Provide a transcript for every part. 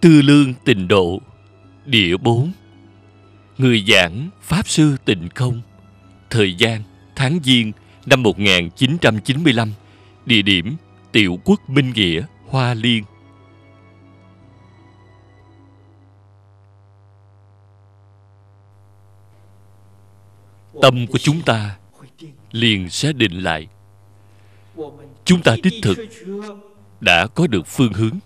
Tư lương tịnh độ, Địa bốn. Người giảng Pháp Sư Tịnh Không Thời gian tháng Giêng năm 1995 Địa điểm Tiểu Quốc Minh Nghĩa, Hoa Liên. Tâm của chúng ta liền sẽ định lại. Chúng ta đích thực đã có được phương hướng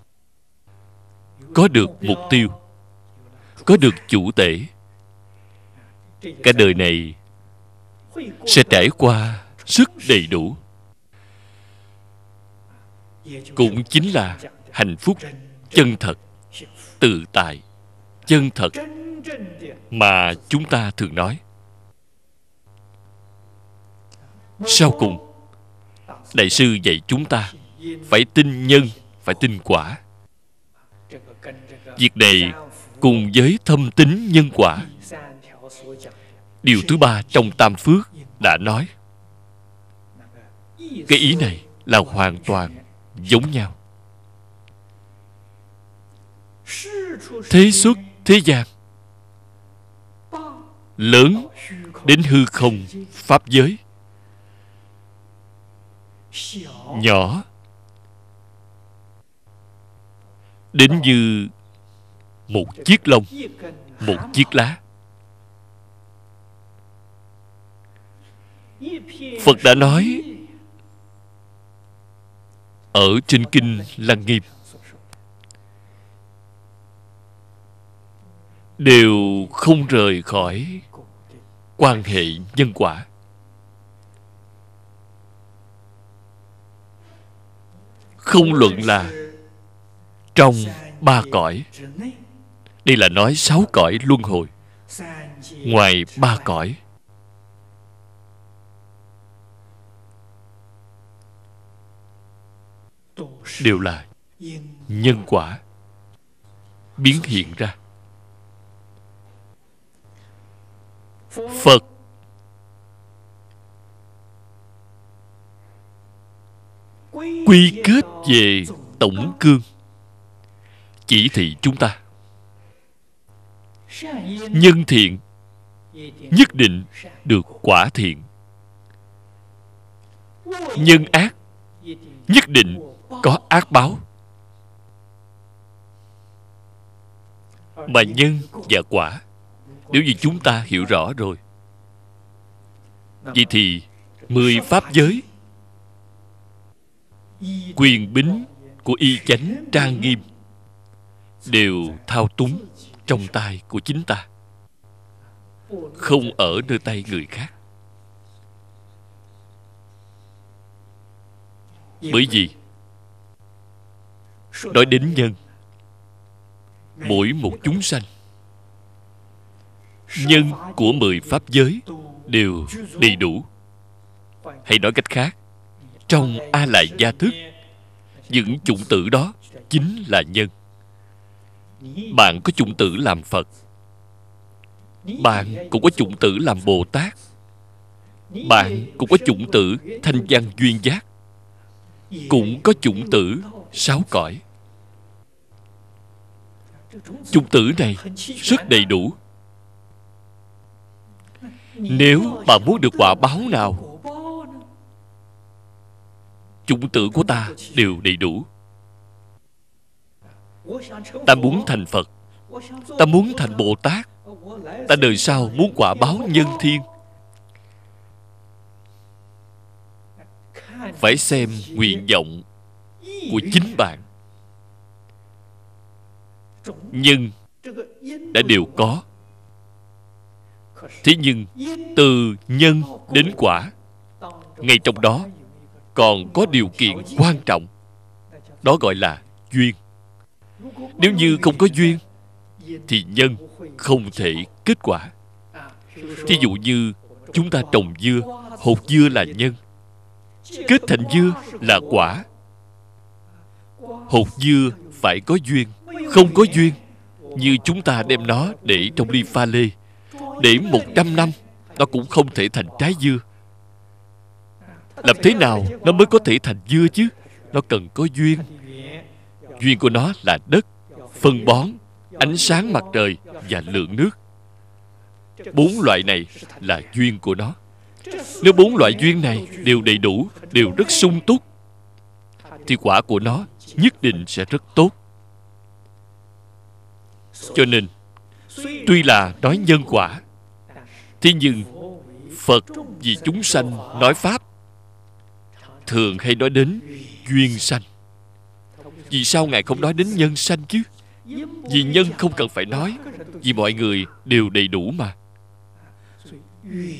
có được mục tiêu, có được chủ tể cả đời này sẽ trải qua rất đầy đủ. Cũng chính là hạnh phúc chân thật, tự tại chân thật mà chúng ta thường nói. Sau cùng, đại sư dạy chúng ta phải tin nhân, phải tin quả việc này cùng với thâm tính nhân quả. Điều thứ ba trong tam phước đã nói, cái ý này là hoàn toàn giống nhau. Thế xuất, thế gian, lớn đến hư không pháp giới, nhỏ đến như một chiếc lông, một chiếc lá. Phật đã nói, ở trên kinh lăng nghiêm, đều không rời khỏi quan hệ nhân quả. Không luận là trong ba cõi đây là nói sáu cõi luân hồi, ngoài ba cõi. Đều là nhân quả biến hiện ra. Phật quy kết về tổng cương, chỉ thị chúng ta nhân thiện nhất định được quả thiện. Nhân ác nhất định có ác báo. Mà nhân và quả nếu như chúng ta hiểu rõ rồi vậy thì mười pháp giới quyền bính của y chánh trang nghiêm đều thao túng trong tay của chính ta, không ở nơi tay người khác. Bởi vì nói đến nhân, mỗi một chúng sanh, nhân của mười pháp giới đều đầy đủ. Hay nói cách khác, trong a lại gia thức, những chủng tử đó chính là nhân bạn có chủng tử làm phật. Bạn cũng có chủng tử làm bồ tát. Bạn cũng có chủng tử thanh văn duyên giác. Cũng có chủng tử sáu cõi. Chủng tử này rất đầy đủ. Nếu bạn muốn được quả báo nào, chủng tử của ta đều đầy đủ ta muốn thành phật. Ta muốn thành bồ tát. Ta đời sau muốn quả báo nhân thiên. Phải xem nguyện vọng của chính bạn. Nhưng đã đều có. Thế nhưng từ nhân đến quả, ngay trong đó còn có điều kiện quan trọng. Đó gọi là duyên nếu như không có duyên, thì nhân không thể kết quả. Thí dụ như chúng ta trồng dưa, hột dưa là nhân. Kết thành dưa là quả. Hột dưa phải có duyên, không có duyên, như chúng ta đem nó để trong ly pha lê. Để một trăm năm, nó cũng không thể thành trái dưa. Làm thế nào nó mới có thể thành dưa chứ? Nó cần có duyên duyên của nó là đất, phân bón, ánh sáng mặt trời và lượng nước. Bốn loại này là duyên của nó. Nếu bốn loại duyên này đều đầy đủ, đều rất sung túc, thì quả của nó nhất định sẽ rất tốt. Cho nên, tuy là nói nhân quả, thế nhưng phật vì chúng sanh nói pháp, thường hay nói đến duyên sanh vì sao ngài không nói đến nhân sanh chứ? Vì nhân không cần phải nói, vì mọi người đều đầy đủ mà.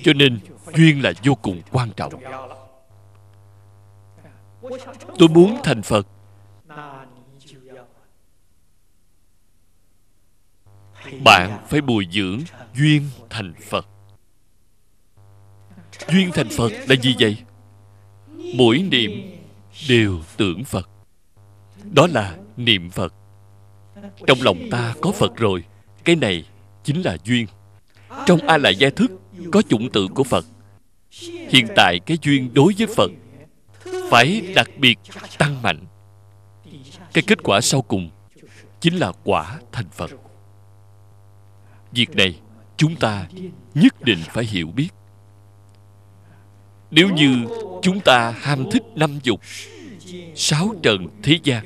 Cho nên, duyên là vô cùng quan trọng. Tôi muốn thành phật. Bạn phải bồi dưỡng duyên thành phật. Duyên thành phật là gì vậy? Mỗi niệm đều tưởng phật đó là niệm phật. Trong lòng ta có phật rồi, cái này chính là duyên. Trong a la gia thức có chủng tử của phật. Hiện tại cái duyên đối với phật phải đặc biệt tăng mạnh. Cái kết quả sau cùng chính là quả thành phật. Việc này chúng ta nhất định phải hiểu biết. Nếu như chúng ta ham thích năm dục sáu trần thế gian.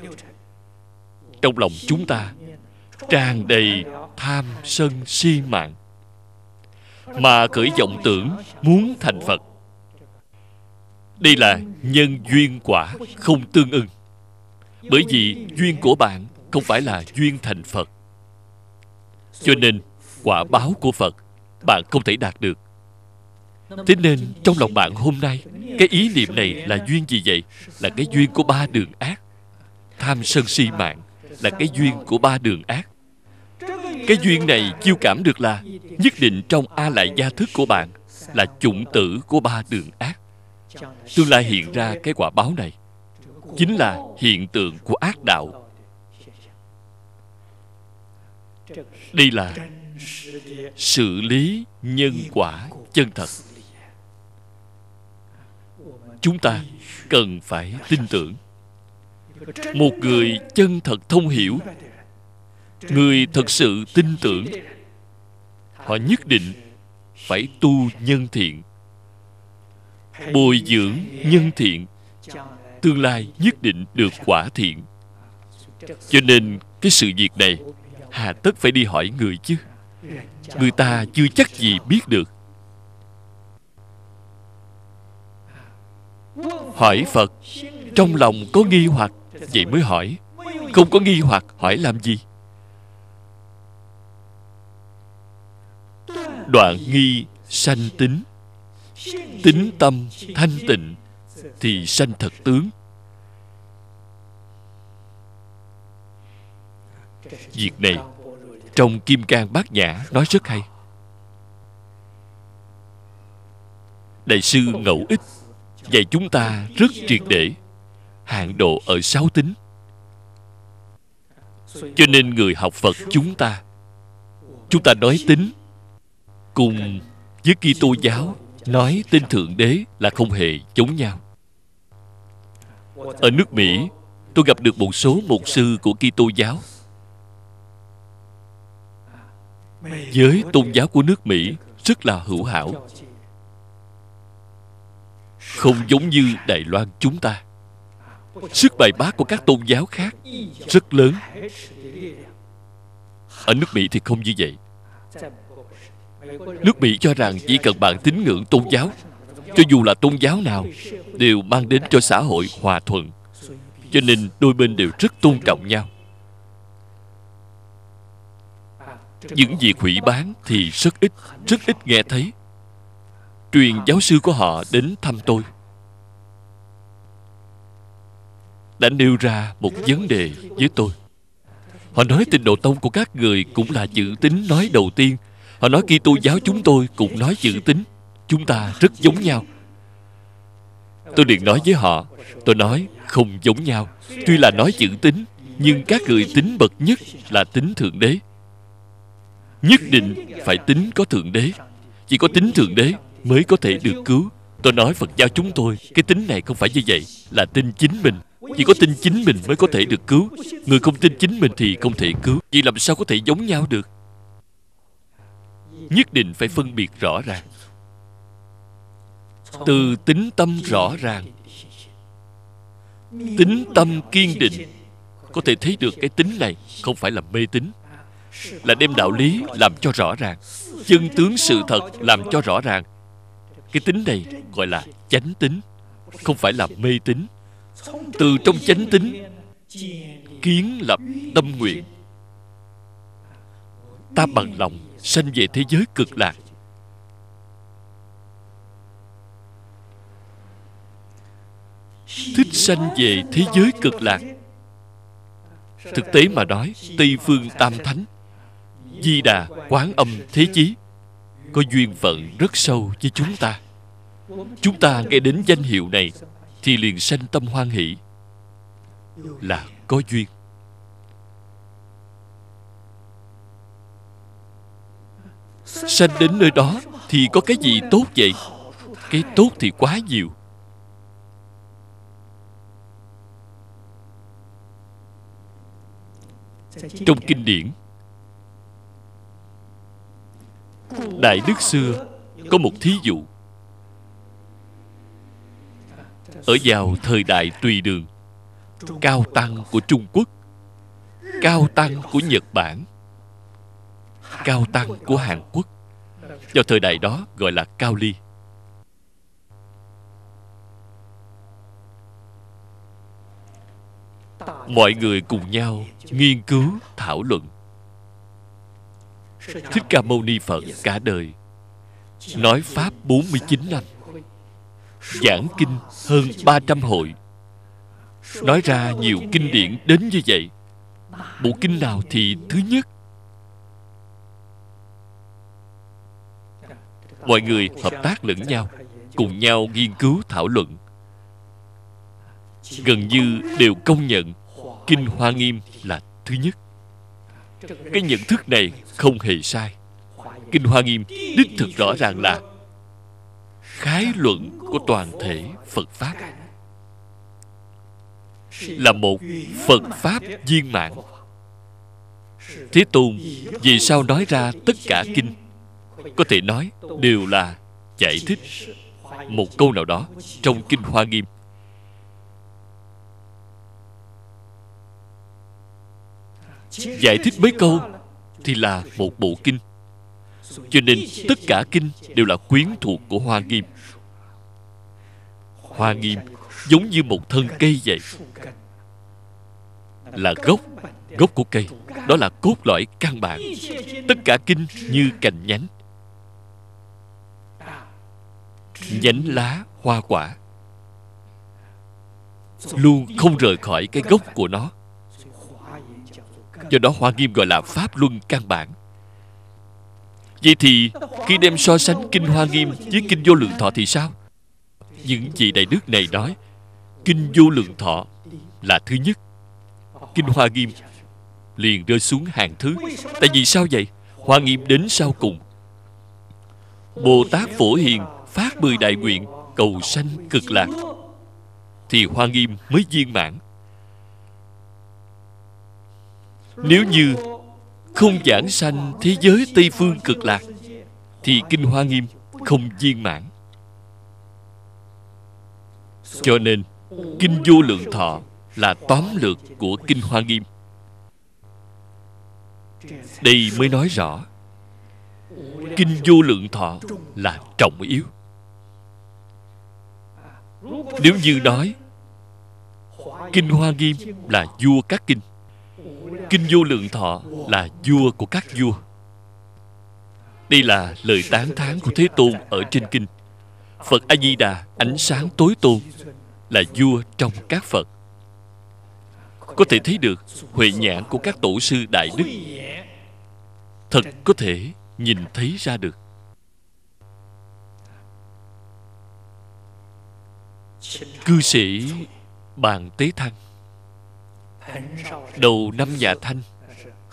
Trong lòng chúng ta tràn đầy tham sân si mạng. Mà khởi vọng tưởng muốn thành phật. Đây là nhân duyên quả không tương ưng. Bởi vì duyên của bạn không phải là duyên thành phật. Cho nên quả báo của phật bạn không thể đạt được. Thế nên trong lòng bạn hôm nay cái ý niệm này là duyên gì vậy? Là cái duyên của ba đường ác. Tham sân si mạng là cái duyên của ba đường ác. Cái duyên này chiêu cảm được là nhất định trong a lại gia thức của bạn là chủng tử của ba đường ác. Tương lai hiện ra cái quả báo này, chính là hiện tượng của ác đạo. Đây là xử lý nhân quả chân thật chúng ta cần phải tin tưởng. Một người chân thật thông hiểu, người thật sự tin tưởng, họ nhất định phải tu nhân thiện, bồi dưỡng nhân thiện, tương lai nhất định được quả thiện. Cho nên cái sự việc này, hà tất phải đi hỏi người chứ. Người ta chưa chắc gì biết được. Hỏi phật. Trong lòng có nghi hoặc, vậy mới hỏi. Không có nghi hoặc, hỏi làm gì? Đoạn nghi sanh tính. Tính tâm thanh tịnh thì sanh thật tướng. Việc này, trong kim cang bát nhã nói rất hay. Đại sư ngẫu ích vậy chúng ta rất triệt để hạn độ ở sáu tính. Cho nên người học phật chúng ta chúng ta nói tính cùng với Kitô giáo, nói tên thượng đế là không hề giống nhau. Ở nước mỹ, tôi gặp được một số mục sư của Kitô giáo. Giới tôn giáo của nước mỹ rất là hữu hảo không giống như đài loan chúng ta. Sức bài bác của các tôn giáo khác rất lớn. Ở nước mỹ thì không như vậy. Nước mỹ cho rằng chỉ cần bạn tín ngưỡng tôn giáo, cho dù là tôn giáo nào, đều mang đến cho xã hội hòa thuận. Cho nên đôi bên đều rất tôn trọng nhau. Những việc hủy bán thì rất ít rất ít nghe thấy truyền giáo sư của họ đến thăm tôi. Đã nêu ra một vấn đề với tôi. Họ nói tình độ tông của các người cũng là chữ tính nói đầu tiên. Họ nói khi tô giáo chúng tôi cũng nói chữ tính. Chúng ta rất giống nhau. Tôi liền nói với họ, tôi nói không giống nhau. Tuy là nói chữ tính, nhưng các người tính bậc nhất là tính thượng đế. Nhất định phải tính có thượng đế. Chỉ có tính thượng đế mới có thể được cứu. Tôi nói phật giáo chúng tôi, cái tính này không phải như vậy, là tin chính mình. Chỉ có tin chính mình mới có thể được cứu. Người không tin chính mình thì không thể cứu. Vì làm sao có thể giống nhau được? Nhất định phải phân biệt rõ ràng. Từ tính tâm rõ ràng. Tính tâm kiên định. Có thể thấy được cái tính này không phải là mê tín, là đem đạo lý làm cho rõ ràng. Chân tướng sự thật làm cho rõ ràng cái tính này gọi là chánh tính, không phải là mê tín. Từ trong chánh tính, kiến lập tâm nguyện. Ta bằng lòng sanh về thế giới cực lạc. Thích sanh về thế giới cực lạc. Thực tế mà nói, tây phương tam thánh, di đà quán âm thế chí, có duyên phận rất sâu với chúng ta chúng ta nghe đến danh hiệu này thì liền sanh tâm hoan hỷ. Là có duyên. Sanh đến nơi đó thì có cái gì tốt vậy? Cái tốt thì quá nhiều. Trong kinh điển, đại đức xưa có một thí dụ. Ở vào thời đại tùy đường. Cao tăng của trung quốc, cao tăng của nhật bản, cao tăng của hàn quốc. Vào thời đại đó gọi là cao ly. Mọi người cùng nhau nghiên cứu, thảo luận. Thích ca mâu ni phật cả đời, nói pháp 49 năm giảng kinh hơn 300 hội. Nói ra nhiều kinh điển đến như vậy. Bộ kinh nào thì thứ nhất? Mọi người hợp tác lẫn nhau, cùng nhau nghiên cứu thảo luận. Gần như đều công nhận kinh hoa nghiêm là thứ nhất. Cái nhận thức này không hề sai. Kinh hoa nghiêm đích thực rõ ràng là khái luận của toàn thể phật pháp là một phật pháp viên mãn. Thế tôn vì sao nói ra tất cả kinh? Có thể nói đều là giải thích một câu nào đó trong kinh hoa nghiêm. Giải thích mấy câu thì là một bộ kinh cho nên tất cả kinh đều là quyến thuộc của hoa nghiêm. Hoa nghiêm giống như một thân cây vậy. Là gốc gốc của cây. Đó là cốt lõi căn bản. Tất cả kinh như cành nhánh. Nhánh lá, hoa quả. Luôn không rời khỏi cái gốc của nó. Do đó hoa nghiêm gọi là pháp luân căn bản vậy thì, khi đem so sánh kinh hoa nghiêm với kinh vô lượng thọ thì sao? Những vị đại đức này nói, kinh vô lượng thọ là thứ nhất. Kinh hoa nghiêm liền rơi xuống hàng thứ. Tại vì sao vậy? Hoa nghiêm đến sau cùng. Bồ tát phổ hiền phát mười đại nguyện cầu sanh cực lạc. Thì hoa nghiêm mới viên mãn. Nếu như không giảng sanh thế giới tây phương cực lạc, thì kinh hoa nghiêm không viên mãn. Cho nên, kinh vô lượng thọ là tóm lược của kinh hoa nghiêm. Đây mới nói rõ, kinh vô lượng thọ là trọng yếu. Nếu như nói, kinh hoa nghiêm là vua các kinh kinh vô lượng thọ là vua của các vua. Đây là lời tán thán của thế tôn ở trên kinh. Phật a di đà ánh sáng tối tôn là vua trong các phật. Có thể thấy được huệ nhãn của các tổ sư đại đức. Thật có thể nhìn thấy ra được. Cư sĩ bàn tế thăng đầu năm nhà thanh,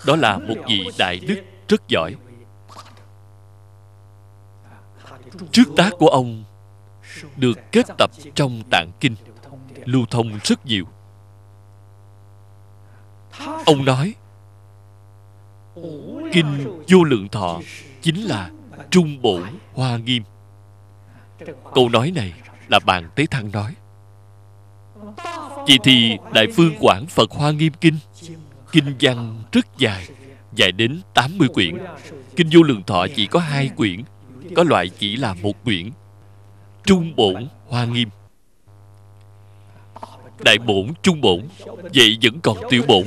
đó là một vị đại đức rất giỏi. Trước tác của ông được kết tập trong tạng kinh, lưu thông rất nhiều. Ông nói, kinh vô lượng thọ chính là trung bổn hoa nghiêm. Câu nói này là bạn tế thăng nói vậy thì đại phương quảng phật hoa nghiêm kinh. Kinh văn rất dài dài đến 80 quyển. Kinh vô lượng thọ chỉ có hai quyển, có loại chỉ là một quyển. Trung bổn hoa nghiêm. Đại bổn trung bổn, vậy vẫn còn tiểu bổn.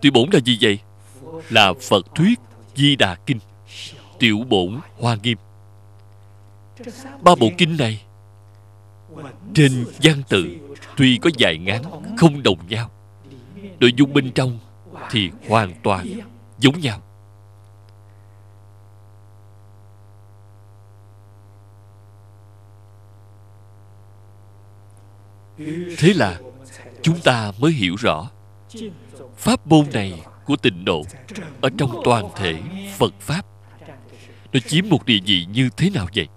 Tiểu bổn là gì vậy? Là phật thuyết di đà kinh. Tiểu bổn hoa nghiêm. Ba bộ kinh này, trên văn tự tuy có dài ngắn, không đồng nhau, nội dung bên trong thì hoàn toàn giống nhau. Thế là chúng ta mới hiểu rõ, pháp môn này của tịnh độ ở trong toàn thể phật pháp, nó chiếm một địa vị như thế nào vậy?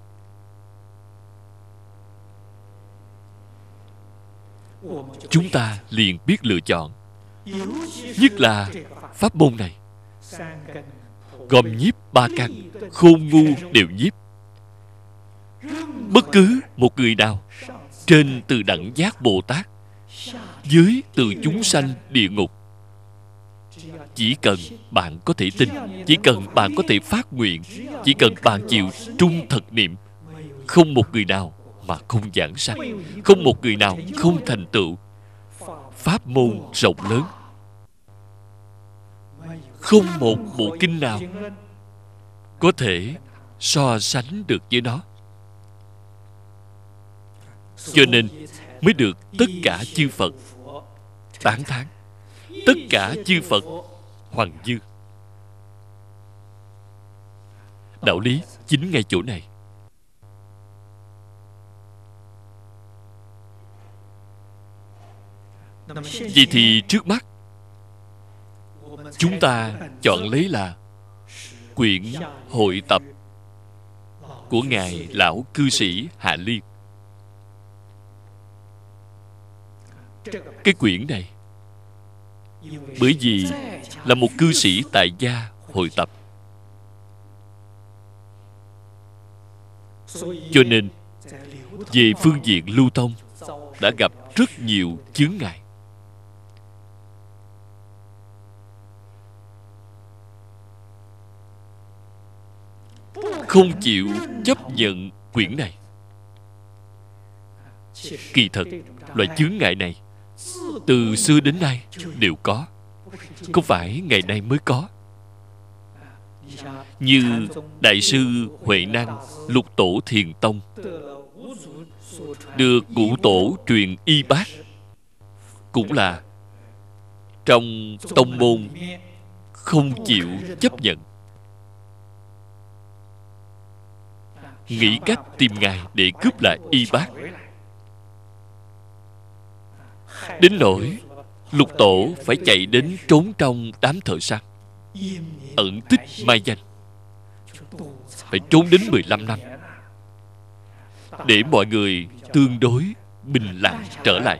Chúng ta liền biết lựa chọn. Nhất là pháp môn này. Gồm nhiếp ba căn, khôn ngu đều nhiếp. Bất cứ một người nào, trên từ đẳng giác bồ tát, dưới từ chúng sanh địa ngục, chỉ cần bạn có thể tin, chỉ cần bạn có thể phát nguyện, chỉ cần bạn chịu trung thật niệm, không một người nào mà không giảng sanh. Không một người nào không thành tựu. Pháp môn rộng lớn. Không một bộ kinh nào có thể so sánh được với nó. Cho nên mới được tất cả chư phật tán thán. Tất cả chư phật hoàng dư. Đạo lý chính ngay chỗ này. Vậy thì trước mắt chúng ta chọn lấy là quyển hội tập của ngài lão cư sĩ hạ liên. Cái quyển này bởi vì là một cư sĩ tại gia hội tập. Cho nên về phương diện lưu thông đã gặp rất nhiều chướng ngại không chịu chấp nhận quyển này. Kỳ thật, loại chướng ngại này từ xưa đến nay đều có. Không phải ngày nay mới có. Như đại sư huệ năng lục tổ thiền tông được ngũ tổ truyền y bát, cũng là trong tông môn không chịu chấp nhận. Nghĩ cách tìm ngài để cướp lại y bác. Đến nỗi, lục tổ phải chạy đến trốn trong đám thợ săn. Ẩn tích mai danh. Phải trốn đến 15 năm. Để mọi người tương đối bình lặng trở lại,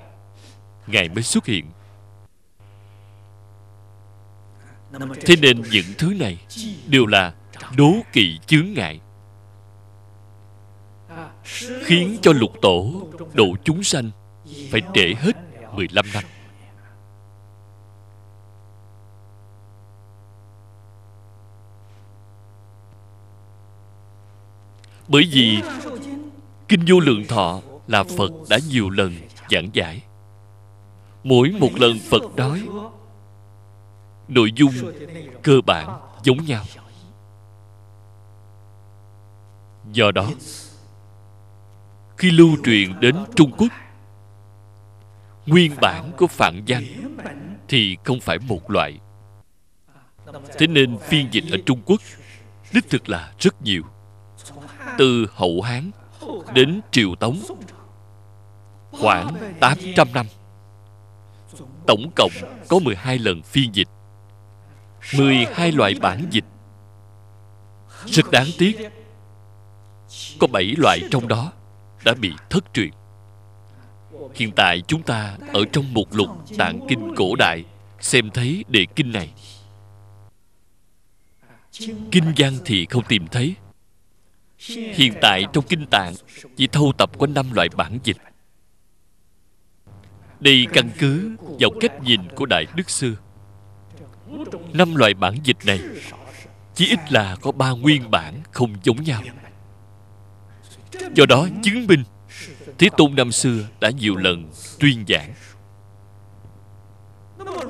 ngài mới xuất hiện. Thế nên những thứ này đều là đố kỵ chướng ngại khiến cho lục tổ, độ chúng sanh phải trễ hết 15 năm. Bởi vì kinh vô lượng thọ là phật đã nhiều lần giảng giải. Mỗi một lần phật nói, nội dung cơ bản giống nhau. Do đó khi lưu truyền đến trung quốc. Nguyên bản của phạn văn thì không phải một loại. Thế nên phiên dịch ở trung quốc đích thực là rất nhiều. Từ hậu hán đến triều tống, khoảng 800 năm. Tổng cộng có 12 lần phiên dịch 12 loại bản dịch. Rất đáng tiếc, có 7 loại trong đó đã bị thất truyền. Hiện tại chúng ta ở trong một lục tạng kinh cổ đại, xem thấy đề kinh này. Kinh văn thì không tìm thấy. Hiện tại trong kinh tạng chỉ thâu tập có năm loại bản dịch. Đây căn cứ vào cách nhìn của đại đức xưa năm loại bản dịch này chỉ ít là có ba nguyên bản không giống nhau do đó chứng minh thế tôn năm xưa đã nhiều lần tuyên giảng.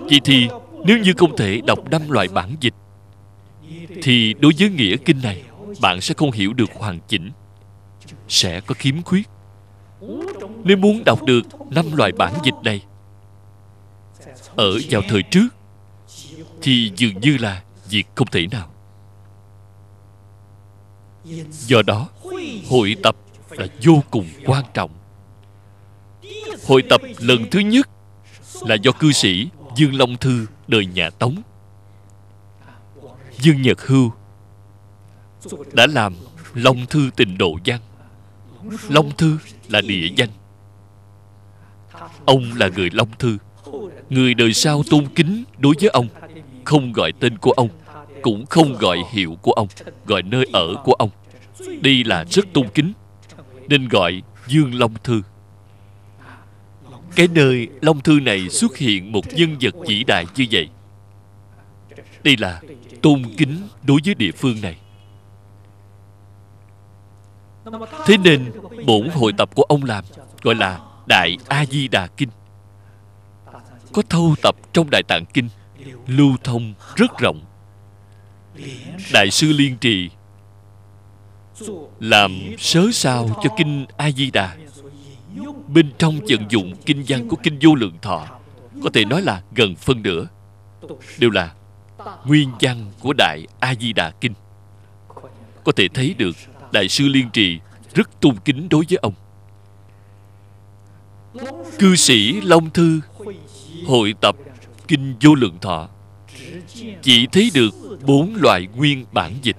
Vậy thì nếu như không thể đọc năm loại bản dịch, thì đối với nghĩa kinh này, bạn sẽ không hiểu được hoàn chỉnh, sẽ có khiếm khuyết. Nếu muốn đọc được năm loại bản dịch này, ở vào thời trước, thì dường như là việc không thể nào. Do đó, hội tập là vô cùng quan trọng. Hội tập lần thứ nhất là do cư sĩ dương long thư đời nhà tống, dương nhật hưu đã làm long thư tình độ văn. Long thư là địa danh. Ông là người long thư, người đời sau tôn kính đối với ông, không gọi tên của ông, cũng không gọi hiệu của ông, gọi nơi ở của ông. Đây là rất tôn kính nên gọi dương long thư. Cái nơi long thư này xuất hiện một nhân vật vĩ đại như vậy. Đây là tôn kính đối với địa phương này. Thế nên, bổn hội tập của ông làm gọi là đại a di đà kinh. Có thâu tập trong đại tạng kinh, lưu thông rất rộng. Đại sư liên trì làm sớ sao cho kinh a di đà bên trong vận dụng kinh văn của kinh vô lượng thọ, có thể nói là gần phân nửa, đều là nguyên văn của đại a di đà kinh. Có thể thấy được đại sư liên trì rất tôn kính đối với ông. Cư sĩ long thư hội tập kinh vô lượng thọ, chỉ thấy được bốn loại nguyên bản dịch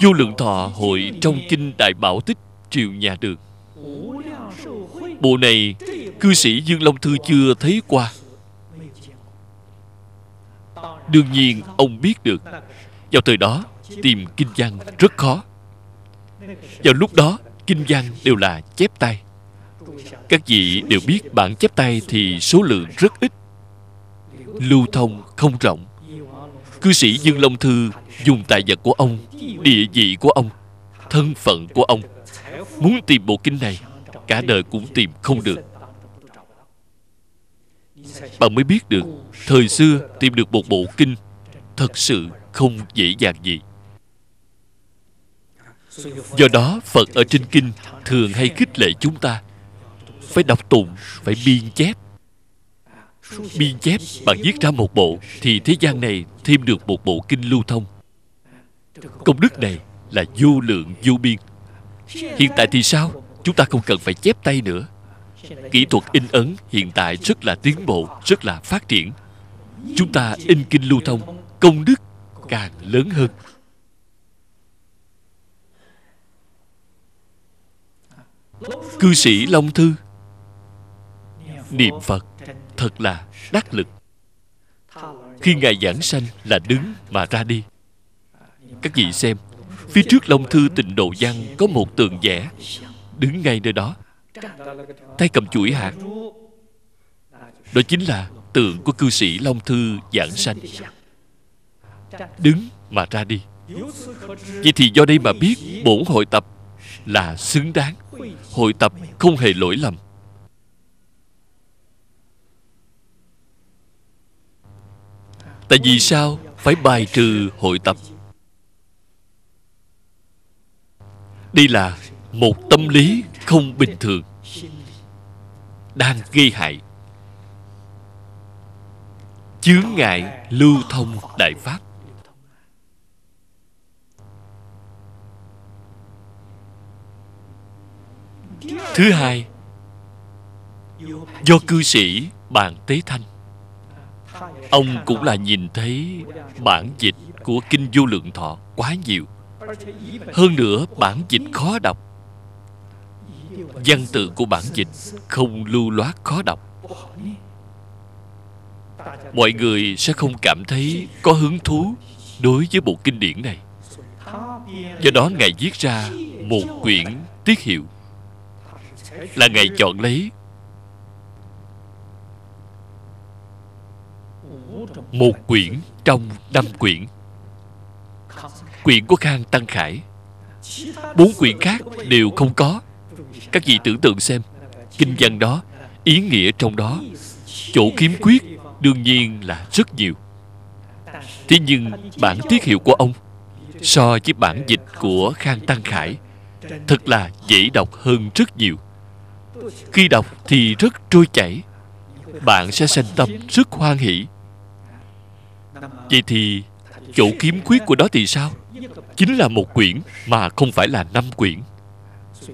vô lượng thọ hội trong kinh đại bảo tích, triều nhà đường. Bộ này, cư sĩ dương long thư chưa thấy qua. Đương nhiên, ông biết được. Vào thời đó, tìm kinh văn rất khó. Vào lúc đó, kinh văn đều là chép tay. Các vị đều biết bản chép tay thì số lượng rất ít. Lưu thông không rộng. Cư sĩ dương long thư dùng tài vật của ông, địa vị của ông, thân phận của ông. Muốn tìm bộ kinh này, cả đời cũng tìm không được. Bạn mới biết được, thời xưa tìm được một bộ kinh thật sự không dễ dàng gì. Do đó, phật ở trên kinh thường hay khích lệ chúng ta, phải đọc tụng, phải biên chép. Biên chép bạn viết ra một bộ thì thế gian này thêm được một bộ kinh lưu thông công đức này là vô lượng, vô biên. Hiện tại thì sao? Chúng ta không cần phải chép tay nữa. Kỹ thuật in ấn hiện tại rất là tiến bộ, rất là phát triển. Chúng ta in kinh lưu thông, công đức càng lớn hơn. Cư sĩ long thư, niệm phật thật là đắc lực. Khi ngài giảng sanh là đứng mà ra đi các vị xem. Phía trước long thư tịnh độ văn có một tượng vẽ đứng ngay nơi đó. Tay cầm chuỗi hạt. Đó chính là tượng của cư sĩ long thư giảng sanh. Đứng mà ra đi. Vậy thì do đây mà biết bổn hội tập là xứng đáng. Hội tập không hề lỗi lầm. Tại vì sao phải bài trừ hội tập? Đây là một tâm lý không bình thường, đang gây hại. Chướng ngại lưu thông đại pháp. Thứ hai, do cư sĩ bàn tế thanh. Ông cũng là nhìn thấy bản dịch của kinh vô lượng thọ quá nhiều hơn nữa, bản dịch khó đọc. Văn tự của bản dịch không lưu loát khó đọc. Mọi người sẽ không cảm thấy có hứng thú đối với bộ kinh điển này. Do đó, ngài viết ra một quyển tiết hiệu. Là ngài chọn lấy một quyển trong năm quyển quyển của khang tăng khải. Bốn quyển khác đều không có. Các vị tưởng tượng xem, kinh văn đó, ý nghĩa trong đó, chỗ kiếm quyết đương nhiên là rất nhiều. Thế nhưng bản tiết hiệu của ông, so với bản dịch của khang tăng khải, thật là dễ đọc hơn rất nhiều. Khi đọc thì rất trôi chảy, bạn sẽ sanh tâm rất hoan hỷ. Vậy thì chỗ kiếm quyết của đó thì sao? Chính là một quyển mà không phải là năm quyển.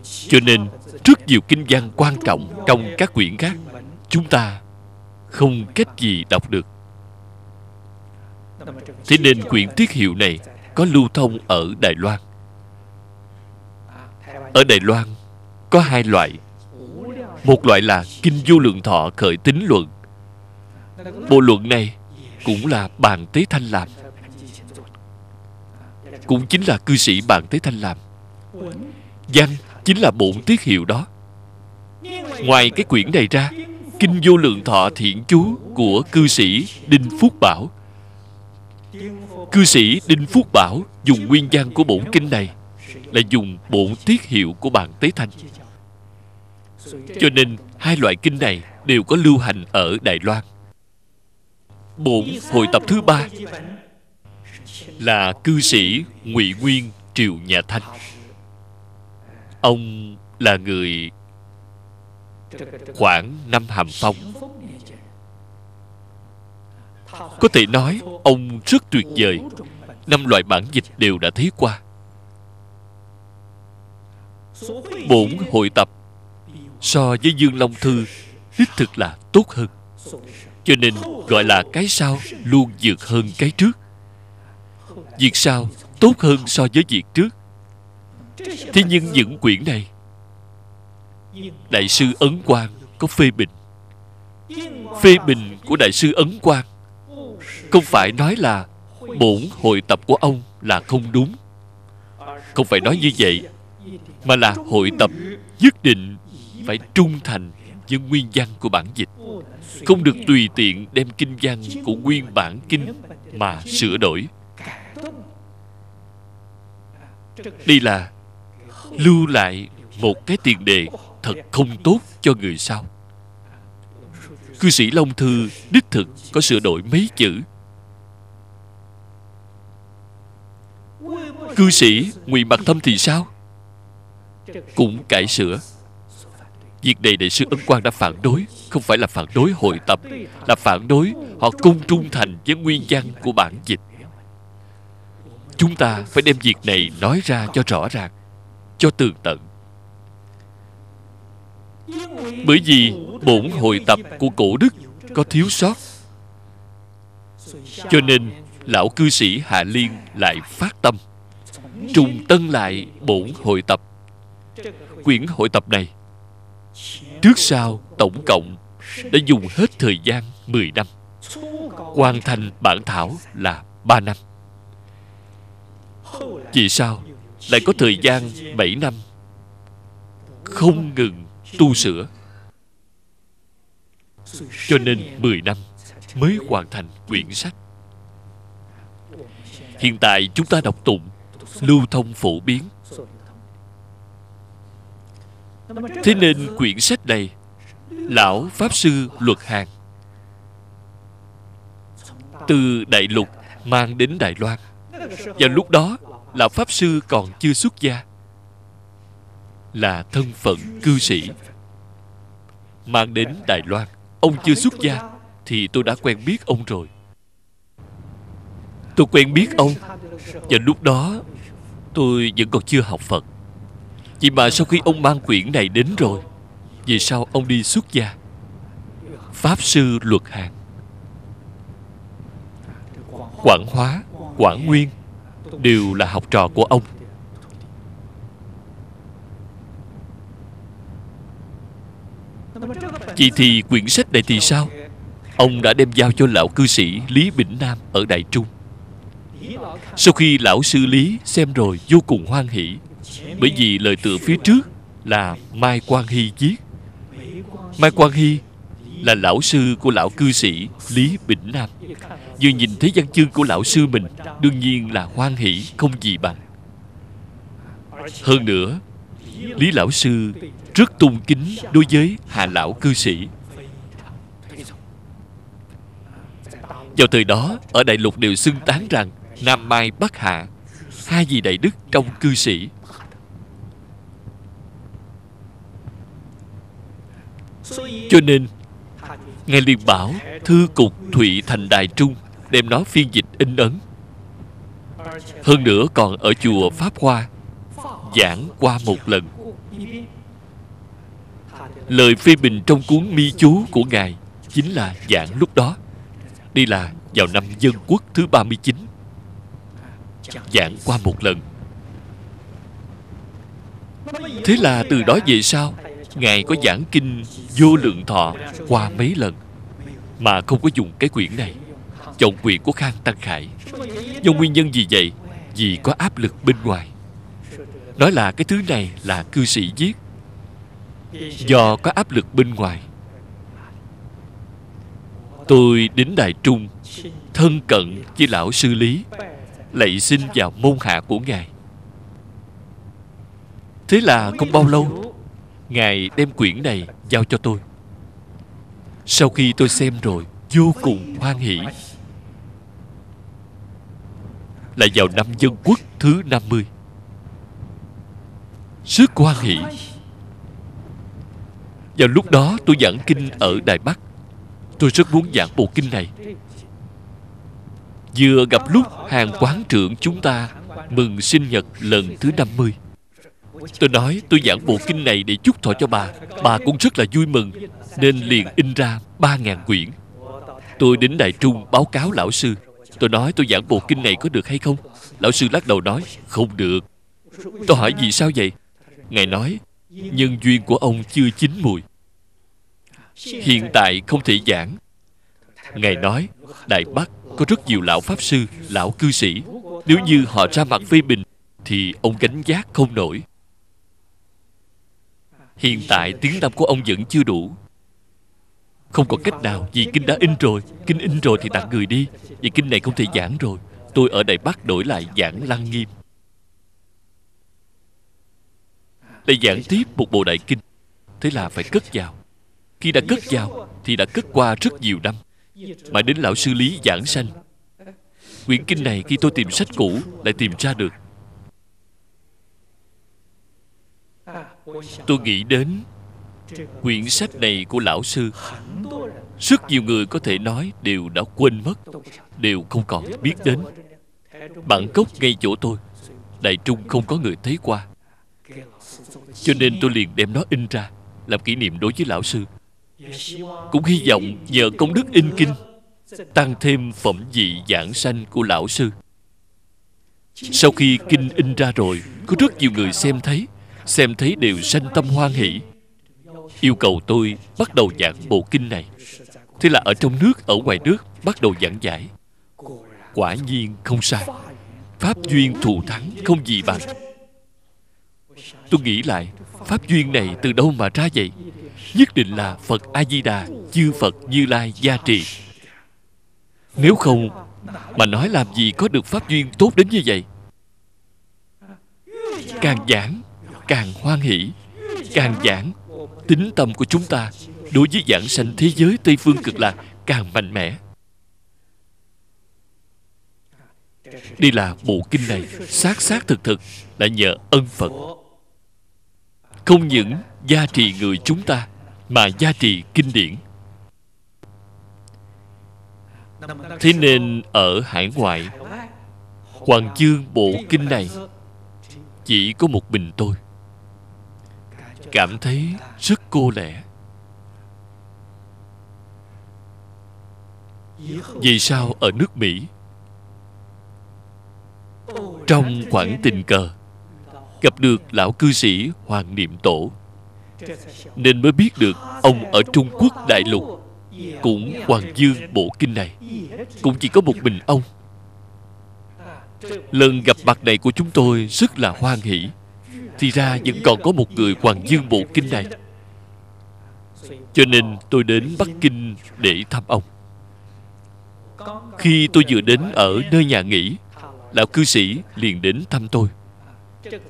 Cho nên rất nhiều kinh văn quan trọng trong các quyển khác, chúng ta không cách gì đọc được. Thế nên quyển tiết hiệu này có lưu thông ở đài loan. Ở đài loan, có hai loại. Một loại là kinh vô lượng thọ khởi tính luận. Bộ luận này cũng là bàn tế thanh làm cũng chính là cư sĩ bạn tế thanh làm văn chính là bổn tiết hiệu đó. Ngoài cái quyển này ra, kinh vô lượng thọ thiện chú của cư sĩ đinh phúc bảo. Cư sĩ đinh phúc bảo dùng nguyên văn của bổn kinh này là dùng bổn tiết hiệu của bạn tế thanh. Cho nên hai loại kinh này đều có lưu hành ở đài loan. Bổn hội tập thứ ba là cư sĩ ngụy nguyên triều nhà thanh. Ông là người khoảng năm hàm phong. Có thể nói, ông rất tuyệt vời. Năm loại bản dịch đều đã thấy qua. Bổn hội tập so với dương long thư đích thực là tốt hơn. Cho nên gọi là cái sau luôn vượt hơn cái trước việc sau tốt hơn so với việc trước? Thế nhưng những quyển này, đại sư ấn quang có phê bình. Phê bình của đại sư ấn quang không phải nói là bổn hội tập của ông là không đúng. Không phải nói như vậy, mà là hội tập nhất định phải trung thành với nguyên văn của bản dịch. Không được tùy tiện đem kinh văn của nguyên bản kinh mà sửa đổi đây là lưu lại một cái tiền đề thật không tốt cho người sau. Cư sĩ long thư đích thực có sửa đổi mấy chữ. Cư sĩ ngụy mặt thâm thì sao? Cũng cải sửa. Việc này đại sư ấn quang đã phản đối, không phải là phản đối hội tập, là phản đối họ cung trung thành với nguyên văn của bản dịch chúng ta phải đem việc này nói ra cho rõ ràng, cho tường tận. Bởi vì bổn hội tập của cổ đức có thiếu sót. Cho nên lão cư sĩ hạ liên lại phát tâm, trùng tân lại bổn hội tập. Quyển hội tập này, trước sau tổng cộng đã dùng hết thời gian 10 năm, hoàn thành bản thảo là 3 năm vì sao lại có thời gian 7 năm? Không ngừng tu sửa. Cho nên 10 năm mới hoàn thành quyển sách. Hiện tại chúng ta đọc tụng, lưu thông phổ biến. Thế nên quyển sách này, lão pháp sư luật hàng từ đại lục mang đến đài loan. Và lúc đó là pháp sư còn chưa xuất gia là thân phận cư sĩ mang đến đài loan. Ông chưa xuất gia thì tôi đã quen biết ông rồi. Tôi quen biết ông và lúc đó tôi vẫn còn chưa học phật. Chỉ mà sau khi ông mang quyển này đến rồi Vì sao ông đi xuất gia? Pháp sư luật hàng Quảng Hóa, Quảng Nguyên. Đều là học trò của ông. Vậy thì quyển sách này thì sao? Ông đã đem giao cho lão cư sĩ lý bỉnh nam ở đại trung. Sau khi lão sư lý, xem rồi vô cùng hoan hỷ. Bởi vì lời tựa phía trước là mai quang hy viết. Mai quang hy là lão sư của lão cư sĩ lý bỉnh nam vừa nhìn thấy văn chương của lão sư mình, đương nhiên là hoan hỷ, không gì bằng. Hơn nữa, lý lão sư rất tôn kính đối với hà lão cư sĩ. Vào thời đó, ở đại lục đều xưng tán rằng nam mai bắc hạ hai vị đại đức trong cư sĩ. Cho nên, ngài liền bảo thư cục thụy thành đài trung đem nó phiên dịch in ấn. Hơn nữa còn ở chùa pháp hoa, giảng qua một lần. Lời phê bình trong cuốn mi chú của ngài chính là giảng lúc đó. Đây là vào năm dân quốc thứ 39 giảng qua một lần. Thế là từ đó về sau, ngài có giảng kinh vô lượng thọ qua mấy lần, mà không có dùng cái quyển này vọng quyền của khang tăng khải. Do nguyên nhân gì vậy? Vì có áp lực bên ngoài. Nói là cái thứ này là cư sĩ giết. Do có áp lực bên ngoài. Tôi đến đại trung, thân cận với lão sư lý, lạy xin vào môn hạ của ngài. Thế là không bao lâu, ngài đem quyển này giao cho tôi. Sau khi tôi xem rồi, vô cùng hoan hỷ là vào năm dân quốc thứ 50 Sức quan hỷ. Vào lúc đó tôi giảng kinh ở Đài Bắc. Tôi rất muốn giảng bộ kinh này. Vừa gặp lúc hàng quán trưởng chúng ta Mừng sinh nhật lần thứ 50 Tôi nói tôi giảng bộ kinh này để chúc thọ cho bà. Bà cũng rất là vui mừng, Nên liền in ra 3.000 quyển. Tôi đến Đại Trung báo cáo lão sư. Tôi nói tôi giảng bộ kinh này có được hay không? Lão sư lắc đầu nói, Không được. Tôi hỏi, vì sao vậy? Ngài nói, Nhân duyên của ông chưa chín mùi. Hiện tại không thể giảng. Ngài nói, đại bắc có rất nhiều lão pháp sư, lão cư sĩ. Nếu như họ ra mặt phê bình, thì ông gánh giác không nổi. Hiện tại tiếng tâm của ông vẫn chưa đủ không có cách nào, vì kinh đã in rồi. Kinh in rồi thì tặng người đi. Vì kinh này không thể giảng rồi. Tôi ở Đài bắc đổi lại giảng lăng nghiêm. Lại giảng tiếp một bộ đại kinh, thế là phải cất vào. Khi đã cất vào, thì đã cất qua rất nhiều năm. Mà đến lão sư lý giảng sanh. Quyển kinh này khi tôi tìm sách cũ, lại tìm ra được. Tôi nghĩ đến quyển sách này của lão sư, rất nhiều người có thể nói đều đã quên mất, đều không còn biết đến. Bản gốc ngay chỗ tôi, đại trung không có người thấy qua. Cho nên tôi liền đem nó in ra, làm kỷ niệm đối với lão sư. Cũng hy vọng nhờ công đức in kinh, tăng thêm phẩm vị giảng sanh của lão sư. Sau khi kinh in ra rồi, có rất nhiều người xem thấy xem thấy đều sanh tâm hoan hỷ yêu cầu tôi bắt đầu giảng bộ kinh này. Thế là ở trong nước, ở ngoài nước, bắt đầu giảng giải. Quả nhiên không sai. Pháp duyên thù thắng không gì bằng. Tôi nghĩ lại, pháp duyên này từ đâu mà ra vậy? Nhất định là phật a di đà chư phật như lai gia trì. Nếu không, mà nói làm gì có được pháp duyên tốt đến như vậy? Càng giảng, càng hoan hỷ. Càng giảng tính tâm của chúng ta đối với giảng sanh thế giới tây phương cực lạc càng mạnh mẽ. Đây là bộ kinh này xác xác thực thực là nhờ ân phật không những gia trì người chúng ta, mà gia trì kinh điển. Thế nên ở hải ngoại, hoàng chương bộ kinh này chỉ có một mình tôi cảm thấy rất cô lẻ vì sao ở nước mỹ? Trong khoảng tình cờ, gặp được lão cư sĩ hoàng niệm tổ, nên mới biết được ông ở trung quốc đại lục, cũng hoàng dương bộ kinh này, cũng chỉ có một mình ông. Lần gặp mặt này của chúng tôi rất là hoan hỷ thì ra vẫn còn có một người hoàng dương bộ kinh này. Cho nên tôi đến bắc kinh để thăm ông. Khi tôi vừa đến ở nơi nhà nghỉ, lão cư sĩ liền đến thăm tôi.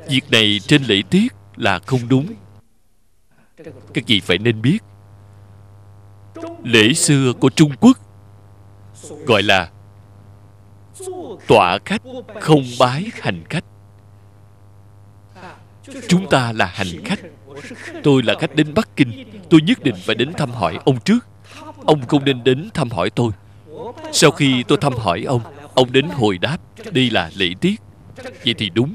Việc này trên lễ tiết là không đúng. Các vị phải nên biết, lễ xưa của trung quốc gọi là tọa khách không bái hành khách chúng ta là hành khách. tôi là khách đến bắc kinh. Tôi nhất định phải đến thăm hỏi ông trước. Ông không nên đến thăm hỏi tôi. Sau khi tôi thăm hỏi ông ông đến hồi đáp. Đây là lễ tiết. Vậy thì đúng.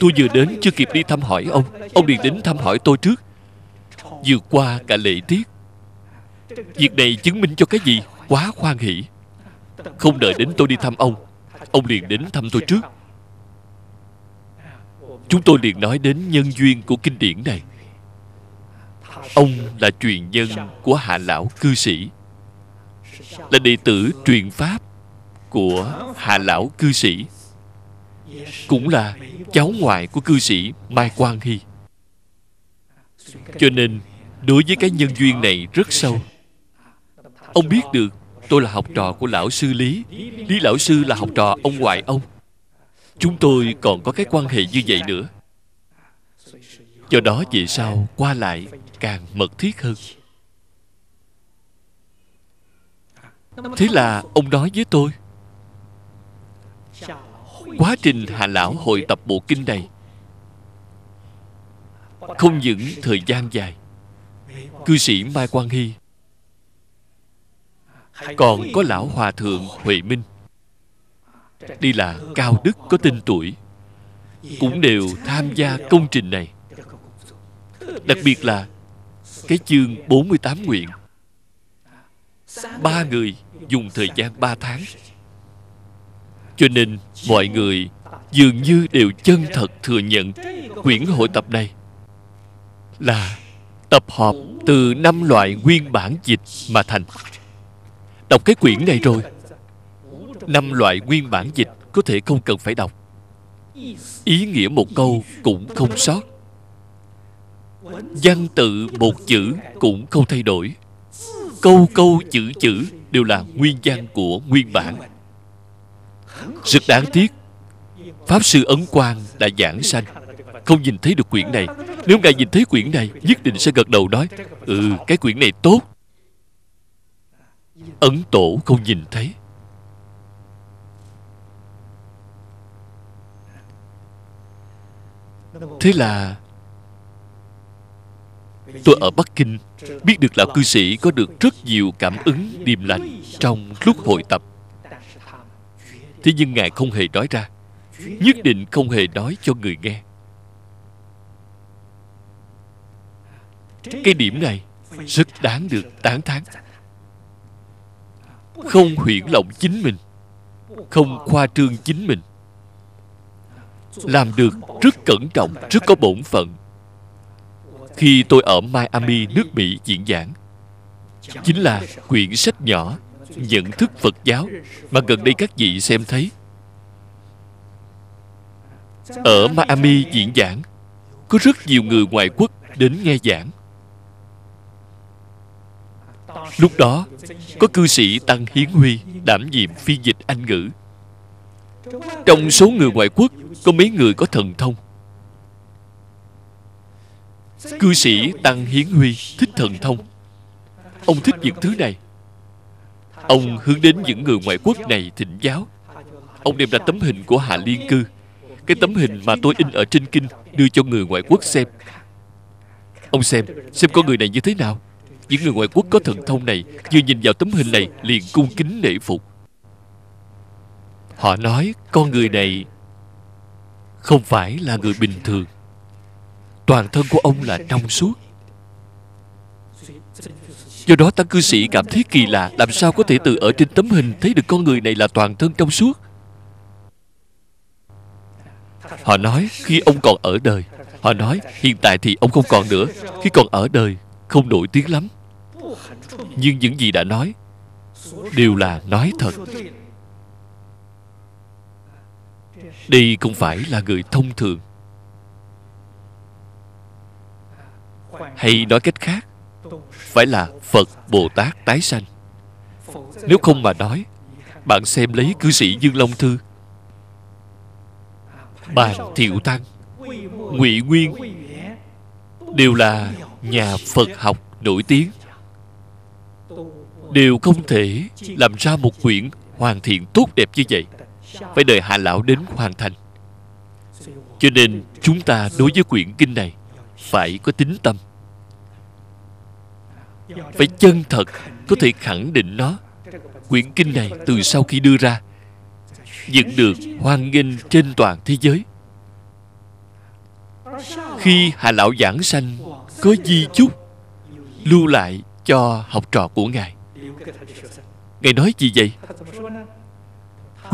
Tôi vừa đến chưa kịp đi thăm hỏi ông. Ông liền đến thăm hỏi tôi trước. Vượt qua cả lễ tiết. Việc này chứng minh cho cái gì? Quá khoan hỷ. Không đợi đến tôi đi thăm ông ông liền đến thăm tôi trước chúng tôi liền nói đến nhân duyên của kinh điển này. Ông là truyền nhân của hạ lão cư sĩ, là đệ tử truyền pháp của hạ lão cư sĩ, cũng là cháu ngoại của cư sĩ mai quang hy. Cho nên, đối với cái nhân duyên này rất sâu, ông biết được tôi là học trò của lão sư lý. Lý lão sư là học trò ông ngoại ông chúng tôi còn có cái quan hệ như vậy nữa. Do đó về sau qua lại càng mật thiết hơn? Thế là ông nói với tôi, quá trình hạ lão hội tập bộ kinh này không những thời gian dài, cư sĩ mai quang hy còn có lão hòa thượng huệ minh đi là cao đức có tên tuổi, cũng đều tham gia công trình này. Đặc biệt là cái chương 48 nguyện. Ba người dùng thời gian ba tháng. Cho nên mọi người dường như đều chân thật thừa nhận quyển hội tập này là tập hợp từ năm loại nguyên bản dịch mà thành. Đọc cái quyển này rồi năm loại nguyên bản dịch có thể không cần phải đọc. Ý nghĩa một câu cũng không sót. Văn tự một chữ cũng không thay đổi. Câu câu chữ chữ đều là nguyên văn của nguyên bản. Rất đáng tiếc, pháp sư ấn quang đã giảng sanh. Không nhìn thấy được quyển này. Nếu ngài nhìn thấy quyển này, nhất định sẽ gật đầu nói ừ cái quyển này tốt. Ấn tổ không nhìn thấy. Thế là tôi ở bắc kinh, biết được lão cư sĩ có được rất nhiều cảm ứng điềm lành trong lúc hội tập. Thế nhưng ngài không hề nói ra, nhất định không hề nói cho người nghe. Cái điểm này rất đáng được tán thán. Không huyễn lộng chính mình, không khoa trương chính mình làm được rất cẩn trọng, rất có bổn phận. Khi tôi ở miami, nước mỹ diễn giảng, chính là quyển sách nhỏ nhận thức phật giáo mà gần đây các vị xem thấy. Ở miami diễn giảng, có rất nhiều người ngoại quốc đến nghe giảng. Lúc đó, có cư sĩ tăng hiến huy đảm nhiệm phiên dịch anh ngữ trong số người ngoại quốc, có mấy người có thần thông? Cư sĩ tăng hiến huy thích thần thông. Ông thích những thứ này. Ông hướng đến những người ngoại quốc này thỉnh giáo. Ông đem ra tấm hình của hạ liên cư. Cái tấm hình mà tôi in ở trên kinh đưa cho người ngoại quốc xem. Ông xem xem con người này như thế nào. Những người ngoại quốc có thần thông này, vừa nhìn vào tấm hình này liền cung kính nể phục họ nói con người này không phải là người bình thường. Toàn thân của ông là trong suốt. Do đó, tăng cư sĩ cảm thấy kỳ lạ. Làm sao có thể từ ở trên tấm hình thấy được con người này là toàn thân trong suốt? Họ nói, khi ông còn ở đời. Họ nói, hiện tại thì ông không còn nữa. Khi còn ở đời, không nổi tiếng lắm. Nhưng những gì đã nói đều là nói thật đây không phải là người thông thường. Hay nói cách khác, phải là phật bồ tát tái sanh. Nếu không mà nói, bạn xem lấy cư sĩ dương long thư. Bàn thiệu tăng, ngụy nguyên, đều là nhà phật học nổi tiếng. Đều không thể làm ra một quyển hoàn thiện tốt đẹp như vậy phải đợi hạ lão đến hoàn thành. Cho nên chúng ta đối với quyển kinh này phải có tính tâm. Phải chân thật, có thể khẳng định nó. Quyển kinh này từ sau khi đưa ra vẫn được hoan nghênh trên toàn thế giới. Khi hạ lão giảng sanh, có di chúc, lưu lại cho học trò của ngài. Ngài nói gì vậy?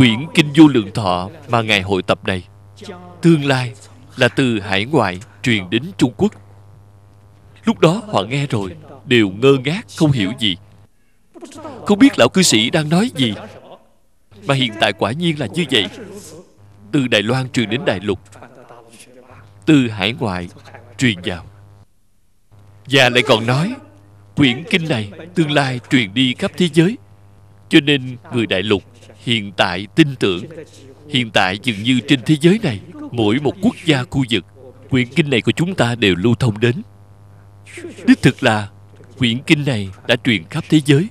Quyển kinh vô lượng thọ mà ngài hội tập này. Tương lai là từ hải ngoại truyền đến trung quốc. Lúc đó họ nghe rồi, đều ngơ ngác, không hiểu gì. Không biết lão cư sĩ đang nói gì, mà hiện tại quả nhiên là như vậy. Từ đài loan truyền đến đại lục, từ hải ngoại truyền vào. Và lại còn nói, quyển kinh này tương lai truyền đi khắp thế giới, cho nên người đại lục hiện tại tin tưởng. Hiện tại dường như trên thế giới này, mỗi một quốc gia khu vực, quyển kinh này của chúng ta đều lưu thông đến. Đích thực là, quyển kinh này đã truyền khắp thế giới.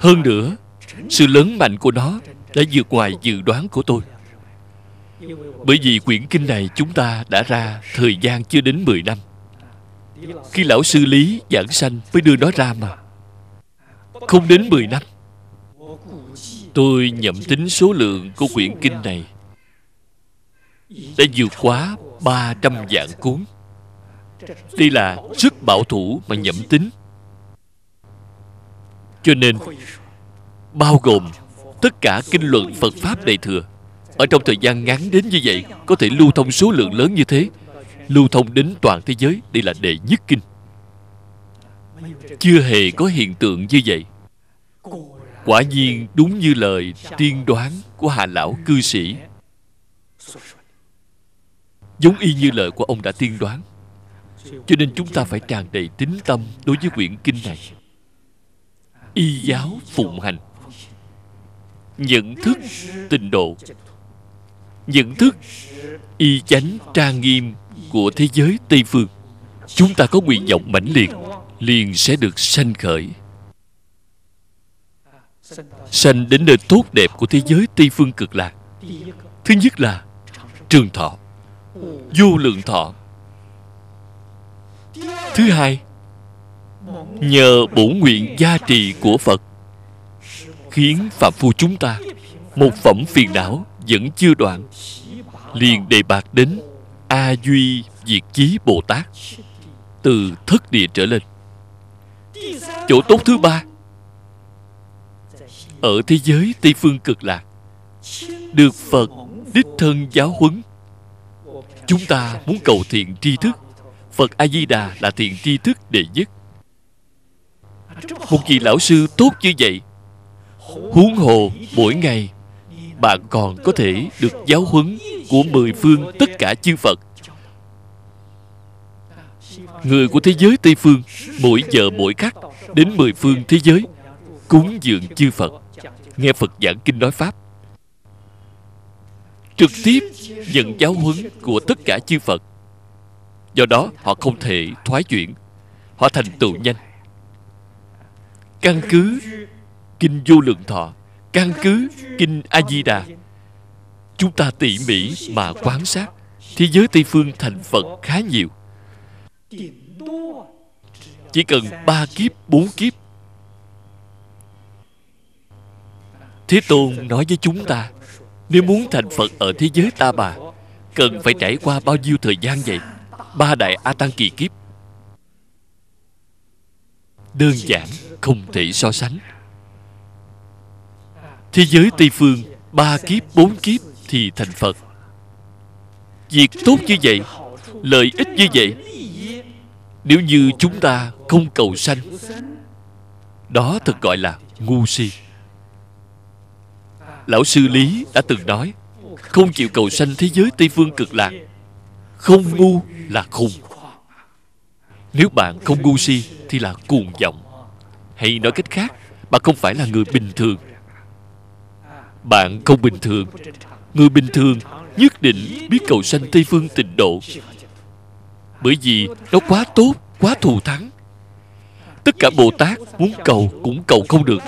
Hơn nữa, sự lớn mạnh của nó đã vượt ngoài dự đoán của tôi. Bởi vì quyển kinh này chúng ta đã ra thời gian chưa đến 10 năm. Khi lão sư lý giảng sanh mới đưa nó ra mà. Không đến 10 năm tôi nhậm tính số lượng của quyển kinh này. Đã vượt quá 300 vạn cuốn. Đây là sức bảo thủ mà nhậm tính. Cho nên, bao gồm tất cả kinh luận phật pháp đại thừa, ở trong thời gian ngắn đến như vậy, có thể lưu thông số lượng lớn như thế, lưu thông đến toàn thế giới. Đây là đệ nhất kinh. Chưa hề có hiện tượng như vậy quả nhiên đúng như lời tiên đoán của hà lão cư sĩ. Giống y như lời của ông đã tiên đoán. Cho nên chúng ta phải tràn đầy tín tâm đối với quyển kinh này. Y giáo phụng hành. Nhận thức tình độ. Nhận thức y chánh trang nghiêm của thế giới tây phương. Chúng ta có nguyện vọng mãnh liệt, liền sẽ được sanh khởi sanh đến nơi tốt đẹp của thế giới tây phương cực lạc. Thứ nhất là trường thọ, vô lượng thọ. Thứ hai, nhờ bổ nguyện gia trì của phật, khiến phạm phu chúng ta một phẩm phiền não vẫn chưa đoạn, liền đề bạc đến a duy diệt chí bồ tát, từ thất địa trở lên. Chỗ tốt thứ ba ở thế giới tây phương cực lạc. Được phật đích thân giáo huấn. Chúng ta muốn cầu thiện tri thức. Phật a di đà là thiện tri thức đệ nhất. Một vị lão sư tốt như vậy, huống hồ mỗi ngày bạn còn có thể được giáo huấn của mười phương tất cả chư phật. Người của thế giới tây phương mỗi giờ mỗi khắc đến mười phương thế giới cúng dường chư phật nghe phật giảng kinh nói pháp. Trực tiếp nhận giáo huấn của tất cả chư phật. Do đó, họ không thể thoái chuyển. Họ thành tựu nhanh. Căn cứ kinh vô lượng thọ, căn cứ kinh a di đà chúng ta tỉ mỉ mà quan sát thế giới tây phương thành phật khá nhiều. Chỉ cần ba kiếp, bốn kiếp thế tôn nói với chúng ta, nếu muốn thành phật ở thế giới ta bà, cần phải trải qua bao nhiêu thời gian vậy? Ba đại a tăng kỳ kiếp. Đơn giản, không thể so sánh. Thế giới tây phương, ba kiếp, bốn kiếp thì thành phật. Việc tốt như vậy, lợi ích như vậy, nếu như chúng ta không cầu sanh, đó thật gọi là ngu si lão sư lý đã từng nói, không chịu cầu sanh thế giới tây phương cực lạc, không ngu là khùng. Nếu bạn không ngu si thì là cuồng vọng. Hay nói cách khác, bạn không phải là người bình thường. Bạn không bình thường. Người bình thường nhất định biết cầu sanh tây phương tịnh độ. Bởi vì nó quá tốt, quá thù thắng. Tất cả bồ tát muốn cầu cũng cầu không được.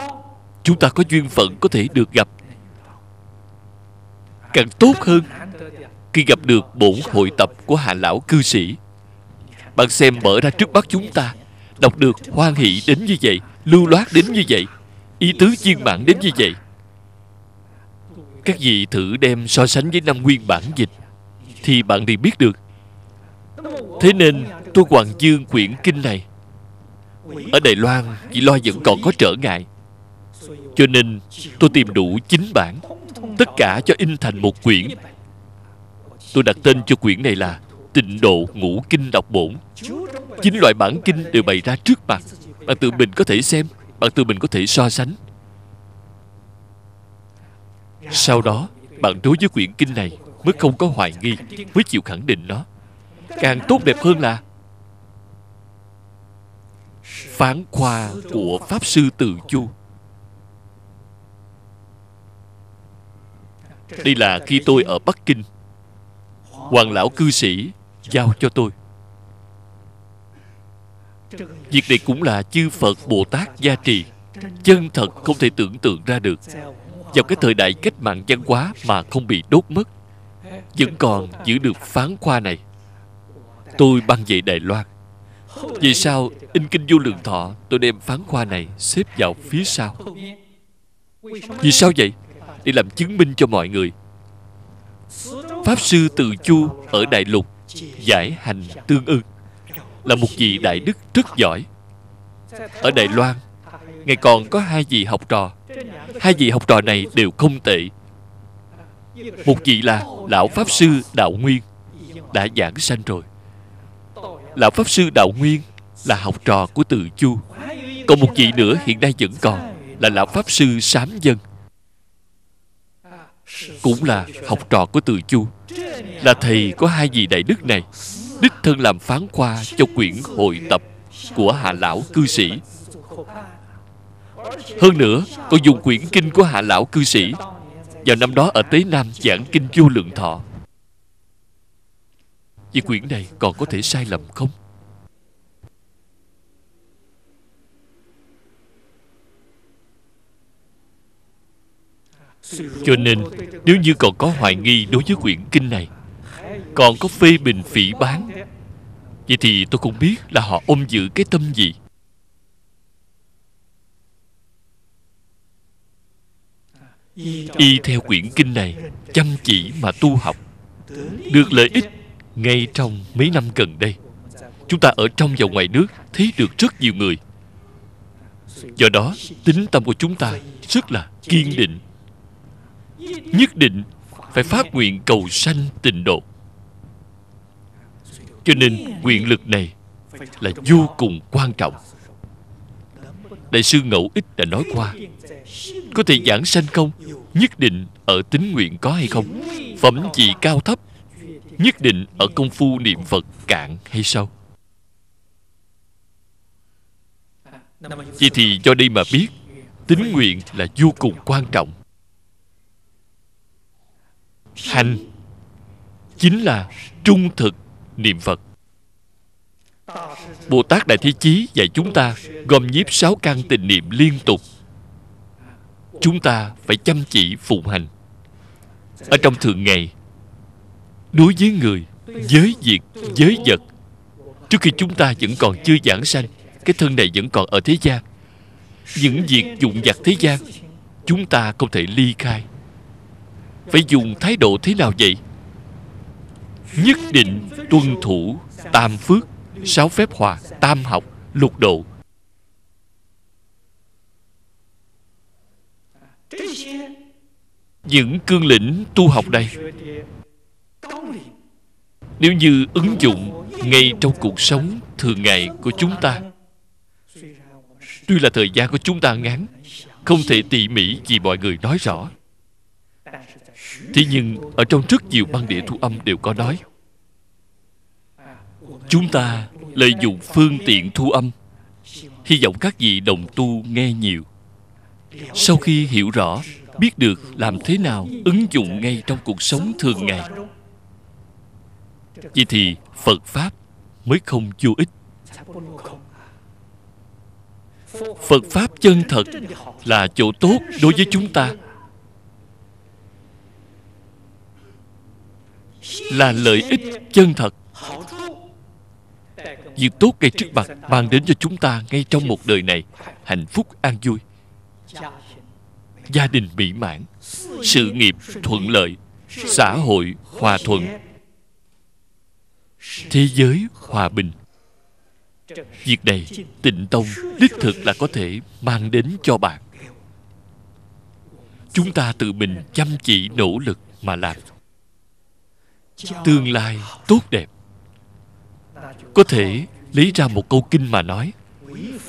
Chúng ta có duyên phận có thể được gặp càng tốt hơn khi gặp được bổn hội tập của hạ lão cư sĩ. Bạn xem mở ra trước mắt chúng ta, đọc được hoan hỷ đến như vậy, lưu loát đến như vậy, ý tứ viên mãn đến như vậy. Các vị thử đem so sánh với năm nguyên bản dịch, thì bạn liền biết được. Thế nên tôi hoàng dương quyển kinh này. Ở đài loan chỉ lo vẫn còn có trở ngại. Cho nên tôi tìm đủ chín bản tất cả cho in thành một quyển. Tôi đặt tên cho quyển này là tịnh độ ngũ kinh đọc bổn. Chín loại bản kinh đều bày ra trước mặt. Bạn tự mình có thể xem, bạn tự mình có thể so sánh. Sau đó, bạn đối với quyển kinh này mới không có hoài nghi mới chịu khẳng định nó. Càng tốt đẹp hơn là phán khoa của pháp sư từ chu. Đây là khi tôi ở bắc kinh. Hoàng lão cư sĩ giao cho tôi. Việc này cũng là chư phật bồ tát gia trì. Chân thật không thể tưởng tượng ra được. Vào cái thời đại cách mạng văn hóa mà không bị đốt mất, vẫn còn giữ được phán khoa này. Tôi băng về đài loan. Vì sao in kinh vô lượng thọ, tôi đem phán khoa này xếp vào phía sau? Vì sao vậy? Để làm chứng minh cho mọi người. Pháp sư từ chu ở đại lục giải hành tương ưng là một vị đại đức rất giỏi. Ở đài loan ngày còn có hai vị học trò. Hai vị học trò này đều không tệ. Một vị là lão pháp sư đạo nguyên, đã giảng sanh rồi. Lão pháp sư đạo nguyên là học trò của từ chu. Còn một vị nữa hiện nay vẫn còn, là lão pháp sư sám dân cũng là học trò của từ chu. Là thầy có hai vị đại đức này, đích thân làm phán khoa cho quyển hội tập của hạ lão cư sĩ. Hơn nữa, còn dùng quyển kinh của hạ lão cư sĩ vào năm đó ở tế nam giảng kinh vô lượng thọ. Vì quyển này còn có thể sai lầm không? Cho nên, nếu như còn có hoài nghi đối với quyển kinh này, còn có phê bình phỉ bán, vậy thì tôi không biết là họ ôm giữ cái tâm gì. Y theo quyển kinh này, chăm chỉ mà tu học, được lợi ích ngay trong mấy năm gần đây. Chúng ta ở trong và ngoài nước thấy được rất nhiều người. Do đó, tính tâm của chúng ta rất là kiên định nhất định phải phát nguyện cầu sanh tịnh độ. Cho nên nguyện lực này là vô cùng quan trọng. Đại sư ngẫu ích đã nói qua, có thể giảng sanh không? Nhất định ở tính nguyện có hay không? Phẩm gì cao thấp, nhất định ở công phu niệm phật cạn hay sâu vậy thì cho đây mà biết tính nguyện là vô cùng quan trọng hành chính là trung thực niệm phật. Bồ tát đại thế chí dạy chúng ta gom nhiếp sáu căn tình niệm liên tục. Chúng ta phải chăm chỉ phụng hành. Ở trong thường ngày, đối với người với việc với vật, trước khi chúng ta vẫn còn chưa giảng sanh, cái thân này vẫn còn ở thế gian. Những việc dụng vặt thế gian, chúng ta không thể ly khai phải dùng thái độ thế nào vậy? Nhất định tuân thủ tam phước, sáu phép hòa, tam học, lục độ. Những cương lĩnh tu học đây nếu như ứng dụng ngay trong cuộc sống thường ngày của chúng ta, tuy là thời gian của chúng ta ngắn, không thể tỉ mỉ vì mọi người nói rõ thế nhưng, ở trong rất nhiều băng đĩa thu âm đều có nói, chúng ta lợi dụng phương tiện thu âm, hy vọng các vị đồng tu nghe nhiều. Sau khi hiểu rõ, biết được làm thế nào ứng dụng ngay trong cuộc sống thường ngày. Vậy thì phật pháp mới không vô ích. Phật pháp chân thật là chỗ tốt đối với chúng ta. Là lợi ích chân thật. Việc tốt ngay trước mặt mang đến cho chúng ta ngay trong một đời này hạnh phúc an vui. Gia đình mỹ mãn, sự nghiệp thuận lợi, xã hội hòa thuận, thế giới hòa bình. Việc này tịnh tông đích thực là có thể mang đến cho bạn. Chúng ta tự mình chăm chỉ nỗ lực mà làm tương lai tốt đẹp. Có thể lấy ra một câu kinh mà nói,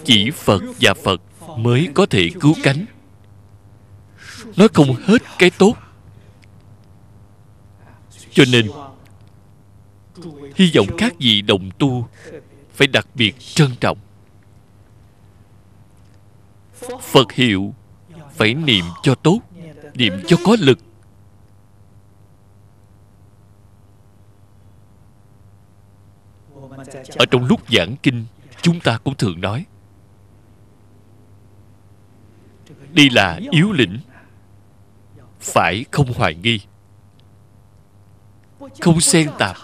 chỉ phật và phật mới có thể cứu cánh. Nói không hết cái tốt. Cho nên, hy vọng các vị đồng tu phải đặc biệt trân trọng. Phật hiệu phải niệm cho tốt, niệm cho có lực. Ở trong lúc giảng kinh, chúng ta cũng thường nói đây là yếu lĩnh, phải không hoài nghi, không xen tạp,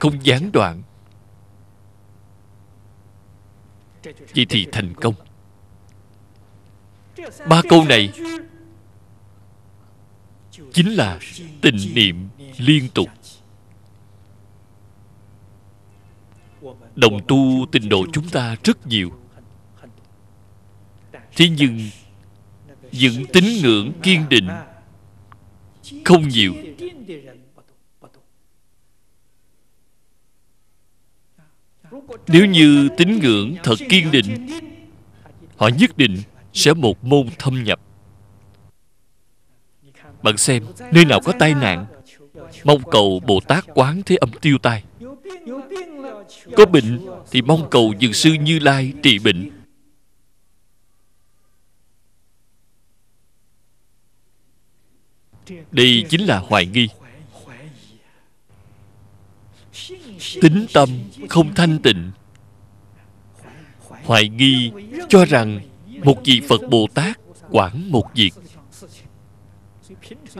không gián đoạn. Vậy thì thành công. Ba câu này chính là tình niệm liên tục. Đồng tu tình độ chúng ta rất nhiều. Thế nhưng, những tín ngưỡng kiên định không nhiều. Nếu như tín ngưỡng thật kiên định, họ nhất định sẽ một môn thâm nhập. Bạn xem, nơi nào có tai nạn, mong cầu bồ tát quán thế âm tiêu tai có bệnh thì mong cầu dược sư như lai trị bệnh. Đây chính là hoài nghi. Tính tâm không thanh tịnh. Hoài nghi cho rằng một vị phật bồ tát quản một việc.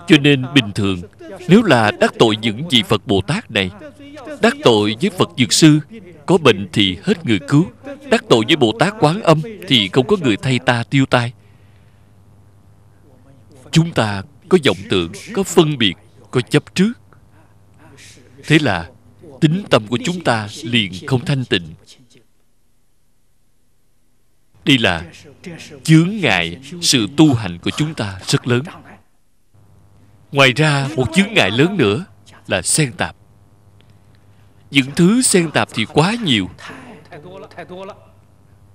Cho nên bình thường, nếu là đắc tội những vị phật bồ tát này đắc tội với phật dược sư, có bệnh thì hết người cứu. Đắc tội với bồ tát quán âm thì không có người thay ta tiêu tai. Chúng ta có vọng tưởng, có phân biệt, có chấp trước. Thế là tính tâm của chúng ta liền không thanh tịnh. Đây là chướng ngại sự tu hành của chúng ta rất lớn. Ngoài ra, một chướng ngại lớn nữa là xen tạp những thứ xen tạp thì quá nhiều.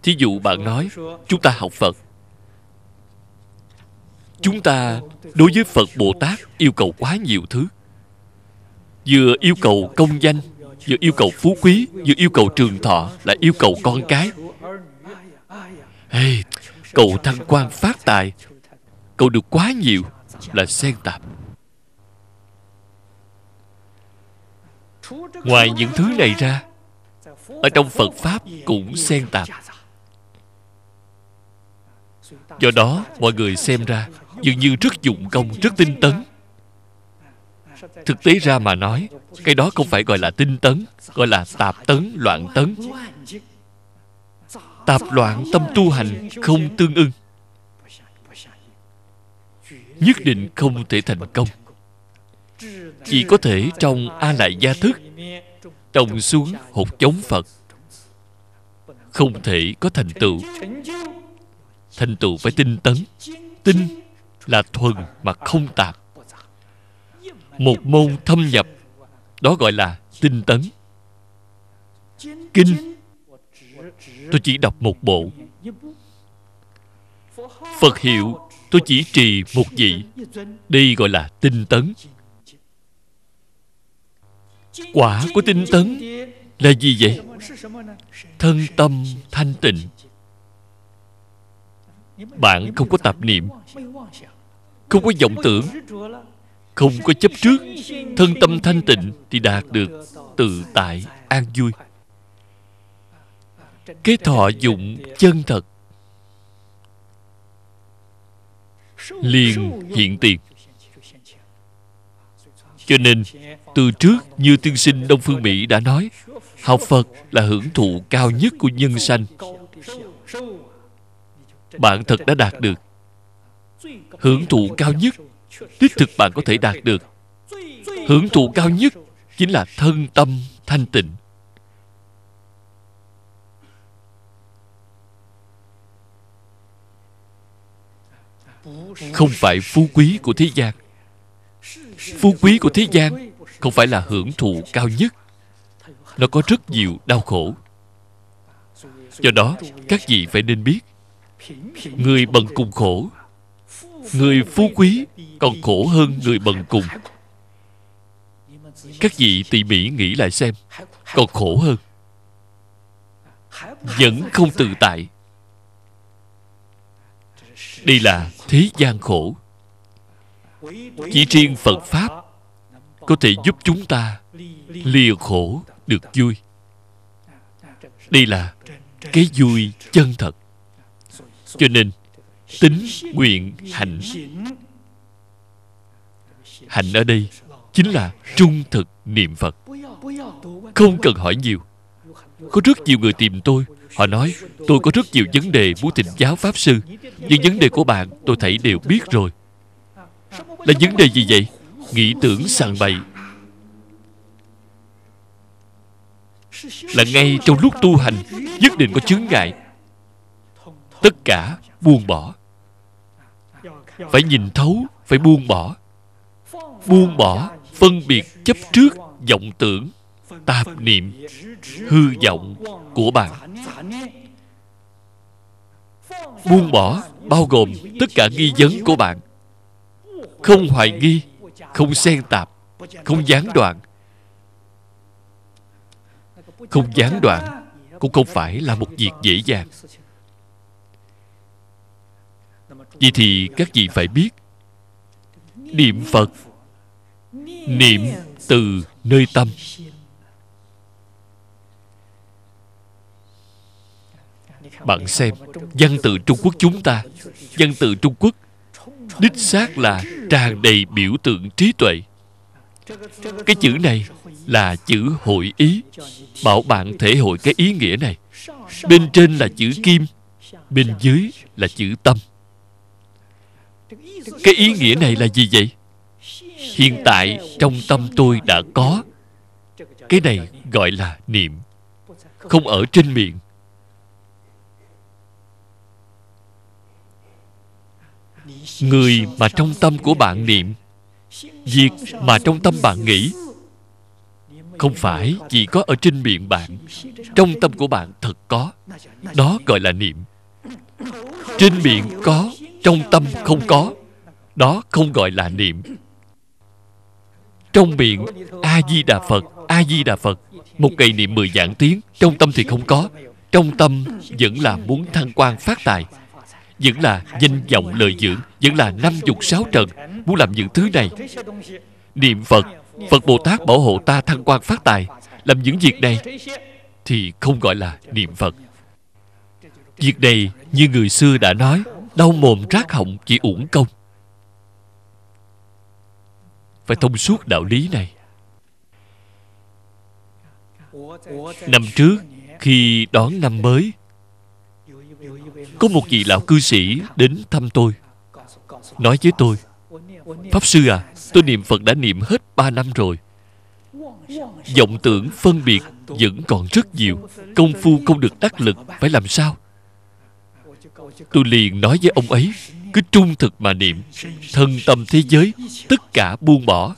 Thí dụ bạn nói chúng ta học phật. Chúng ta đối với phật bồ tát yêu cầu quá nhiều thứ. Vừa yêu cầu công danh vừa yêu cầu phú quý vừa yêu cầu trường thọ lại yêu cầu con cái. Hey, cầu thăng quan phát tài cầu được quá nhiều là xen tạp. Ngoài những thứ này ra, ở trong phật pháp cũng xen tạp. Do đó, mọi người xem ra, dường như rất dụng công, rất tinh tấn. Thực tế ra mà nói, cái đó không phải gọi là tinh tấn, gọi là tạp tấn, loạn tấn. Tạp loạn tâm tu hành không tương ưng, nhất định không thể thành công chỉ có thể trong a lại gia thức trồng xuống hột chống phật. Không thể có thành tựu. Thành tựu phải tinh tấn. Tinh là thuần mà không tạp. Một môn thâm nhập, đó gọi là tinh tấn. Kinh. Tôi chỉ đọc một bộ. Phật hiệu, tôi chỉ trì một vị. Đây gọi là tinh tấn quả của tinh tấn là gì vậy? Thân tâm thanh tịnh. Bạn không có tạp niệm, không có vọng tưởng, không có chấp trước. Thân tâm thanh tịnh thì đạt được tự tại an vui. Cái thọ dụng chân thật liền hiện tiền. Cho nên từ trước, như tiên sinh đông phương mỹ đã nói, học phật là hưởng thụ cao nhất của nhân sanh. Bạn thật đã đạt được. Hưởng thụ cao nhất, đích thực bạn có thể đạt được. Hưởng thụ cao nhất chính là thân tâm thanh tịnh. Không phải phú quý của thế gian. Phú quý của thế gian không phải là hưởng thụ cao nhất. Nó có rất nhiều đau khổ. Do đó, các vị phải nên biết, người bần cùng khổ, người phú quý còn khổ hơn người bần cùng. Các vị tỉ mỉ nghĩ lại xem, còn khổ hơn. Vẫn không tự tại. Đây là thế gian khổ. Chỉ riêng phật pháp có thể giúp chúng ta lìa khổ được vui. Đây là cái vui chân thật. Cho nên, tính nguyện hạnh. Hạnh ở đây chính là trung thực niệm phật. Không cần hỏi nhiều. Có rất nhiều người tìm tôi. Họ nói, tôi có rất nhiều vấn đề muốn thỉnh giáo pháp sư. Nhưng vấn đề của bạn tôi thấy đều biết rồi. Là vấn đề gì vậy? Nghĩ tưởng sằng bậy là ngay trong lúc tu hành, nhất định có chướng ngại. Tất cả buông bỏ. Phải nhìn thấu, phải buông bỏ. Buông bỏ, phân biệt, chấp trước vọng tưởng, tạp niệm, hư vọng của bạn. Buông bỏ bao gồm tất cả nghi vấn của bạn. Không hoài nghi không xen tạp, không gián đoạn. Không gián đoạn cũng không phải là một việc dễ dàng. Vậy thì các vị phải biết, niệm phật, niệm từ nơi tâm. Bạn xem, văn tự trung quốc chúng ta, văn tự trung quốc đích xác là tràn đầy biểu tượng trí tuệ. Cái chữ này là chữ hội ý, bảo bạn thể hội cái ý nghĩa này. Bên trên là chữ kim, bên dưới là chữ tâm. Cái ý nghĩa này là gì vậy? Hiện tại trong tâm tôi đã có. Cái này gọi là niệm. Không ở trên miệng người mà trong tâm của bạn niệm, việc mà trong tâm bạn nghĩ, không phải chỉ có ở trên miệng bạn, trong tâm của bạn thật có. Đó gọi là niệm. Trên miệng có, trong tâm không có. Đó không gọi là niệm. Trong miệng a di đà phật, a di đà phật, một ngày niệm mười dạng tiếng, trong tâm thì không có. Trong tâm vẫn là muốn thăng quan phát tài vẫn là danh vọng lợi dưỡng, vẫn là năm dục sáu trần, muốn làm những thứ này. Niệm phật phật bồ tát bảo hộ ta thăng quan phát tài, làm những việc này thì không gọi là niệm phật. Việc này, như người xưa đã nói, đau mồm rác họng chỉ uổng công. Phải thông suốt đạo lý này. Năm trước, khi đón năm mới có một vị lão cư sĩ đến thăm tôi. Nói với tôi, pháp sư à tôi niệm phật đã niệm hết ba năm rồi. Vọng tưởng phân biệt vẫn còn rất nhiều, công phu không được đắc lực, phải làm sao? Tôi liền nói với ông ấy, cứ trung thực mà niệm, thân tâm thế giới, tất cả buông bỏ.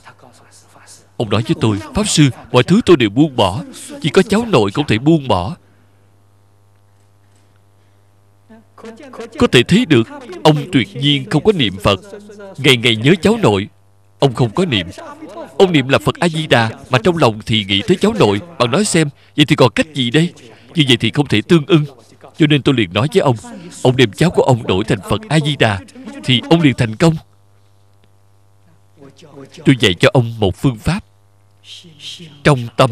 Ông nói với tôi, Pháp Sư, Mọi thứ tôi đều buông bỏ, Chỉ có cháu nội không thể buông bỏ. Có thể thấy được, Ông tuyệt nhiên không có niệm Phật. Ngày ngày nhớ cháu nội. Ông không có niệm. Ông niệm là Phật A-di-đà, Mà trong lòng thì nghĩ tới cháu nội. Bạn nói xem, Vậy thì còn cách gì đây? Như vậy thì không thể tương ưng. Cho nên tôi liền nói với ông Ông đem cháu của ông đổi thành Phật A-di-đà, Thì ông liền thành công. Tôi dạy cho ông một phương pháp. Trong tâm,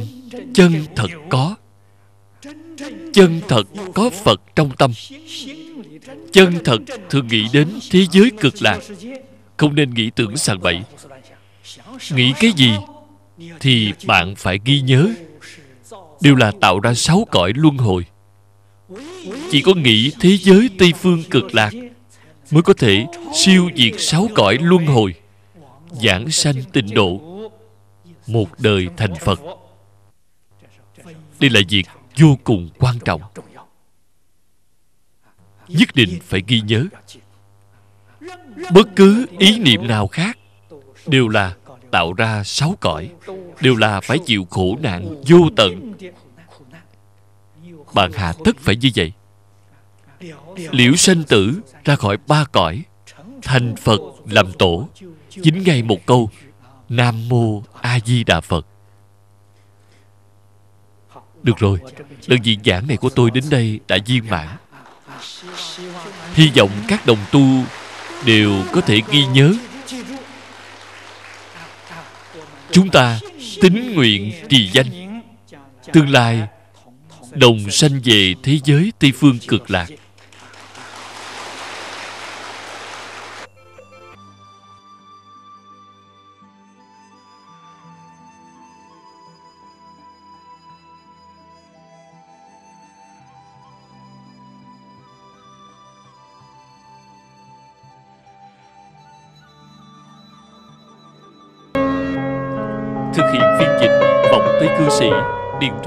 Chân thật có. Chân thật có Phật trong tâm. Chân thật thường nghĩ đến thế giới cực lạc. Không nên nghĩ tưởng sàng bậy Nghĩ cái gì Thì bạn phải ghi nhớ. Đều là tạo ra sáu cõi luân hồi. Chỉ có nghĩ thế giới Tây Phương cực lạc Mới có thể siêu diệt sáu cõi luân hồi, Giảng sanh tịnh độ, Một đời thành Phật. Đây là việc vô cùng quan trọng. Nhất định phải ghi nhớ. Bất cứ ý niệm nào khác Đều là tạo ra sáu cõi, Đều là phải chịu khổ nạn vô tận. Bạn hạ tất phải như vậy. Liễu sanh tử ra khỏi ba cõi, Thành Phật làm tổ. Chính ngay một câu, Nam Mô A Di Đà Phật. Được rồi Lần diễn giảng này của tôi đến đây đã viên mãn. Hy vọng các đồng tu Đều có thể ghi nhớ. Chúng ta tính nguyện trì danh. Tương lai Đồng sanh về thế giới Tây Phương cực lạc.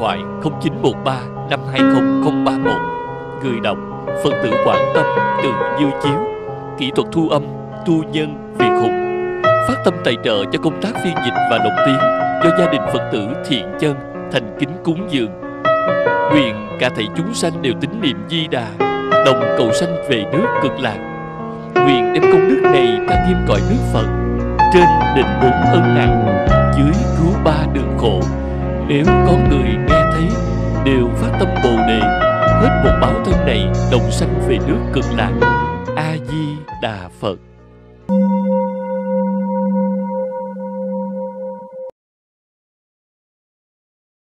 Thoại 0913 520031 Người đọc Phật tử Quảng Tâm Từ Dư Chiếu. Kỹ thuật thu âm Tu Nhân Việt Hùng. Phát tâm tài trợ cho công tác phiên dịch và đồng tiếng Do gia đình Phật tử Thiện Chân Thành kính cúng dường. Nguyện cả thầy chúng sanh đều tín niệm di đà, Đồng cầu sanh về nước cực lạc. Nguyện đem công đức này ta thêm cõi nước Phật Trên đỉnh bốn ân nặng, dưới cứu ba đường khổ nếu con người nghe thấy đều phát tâm bồ đề, hết một báo thân này đồng sanh về nước cực lạc. A di đà phật.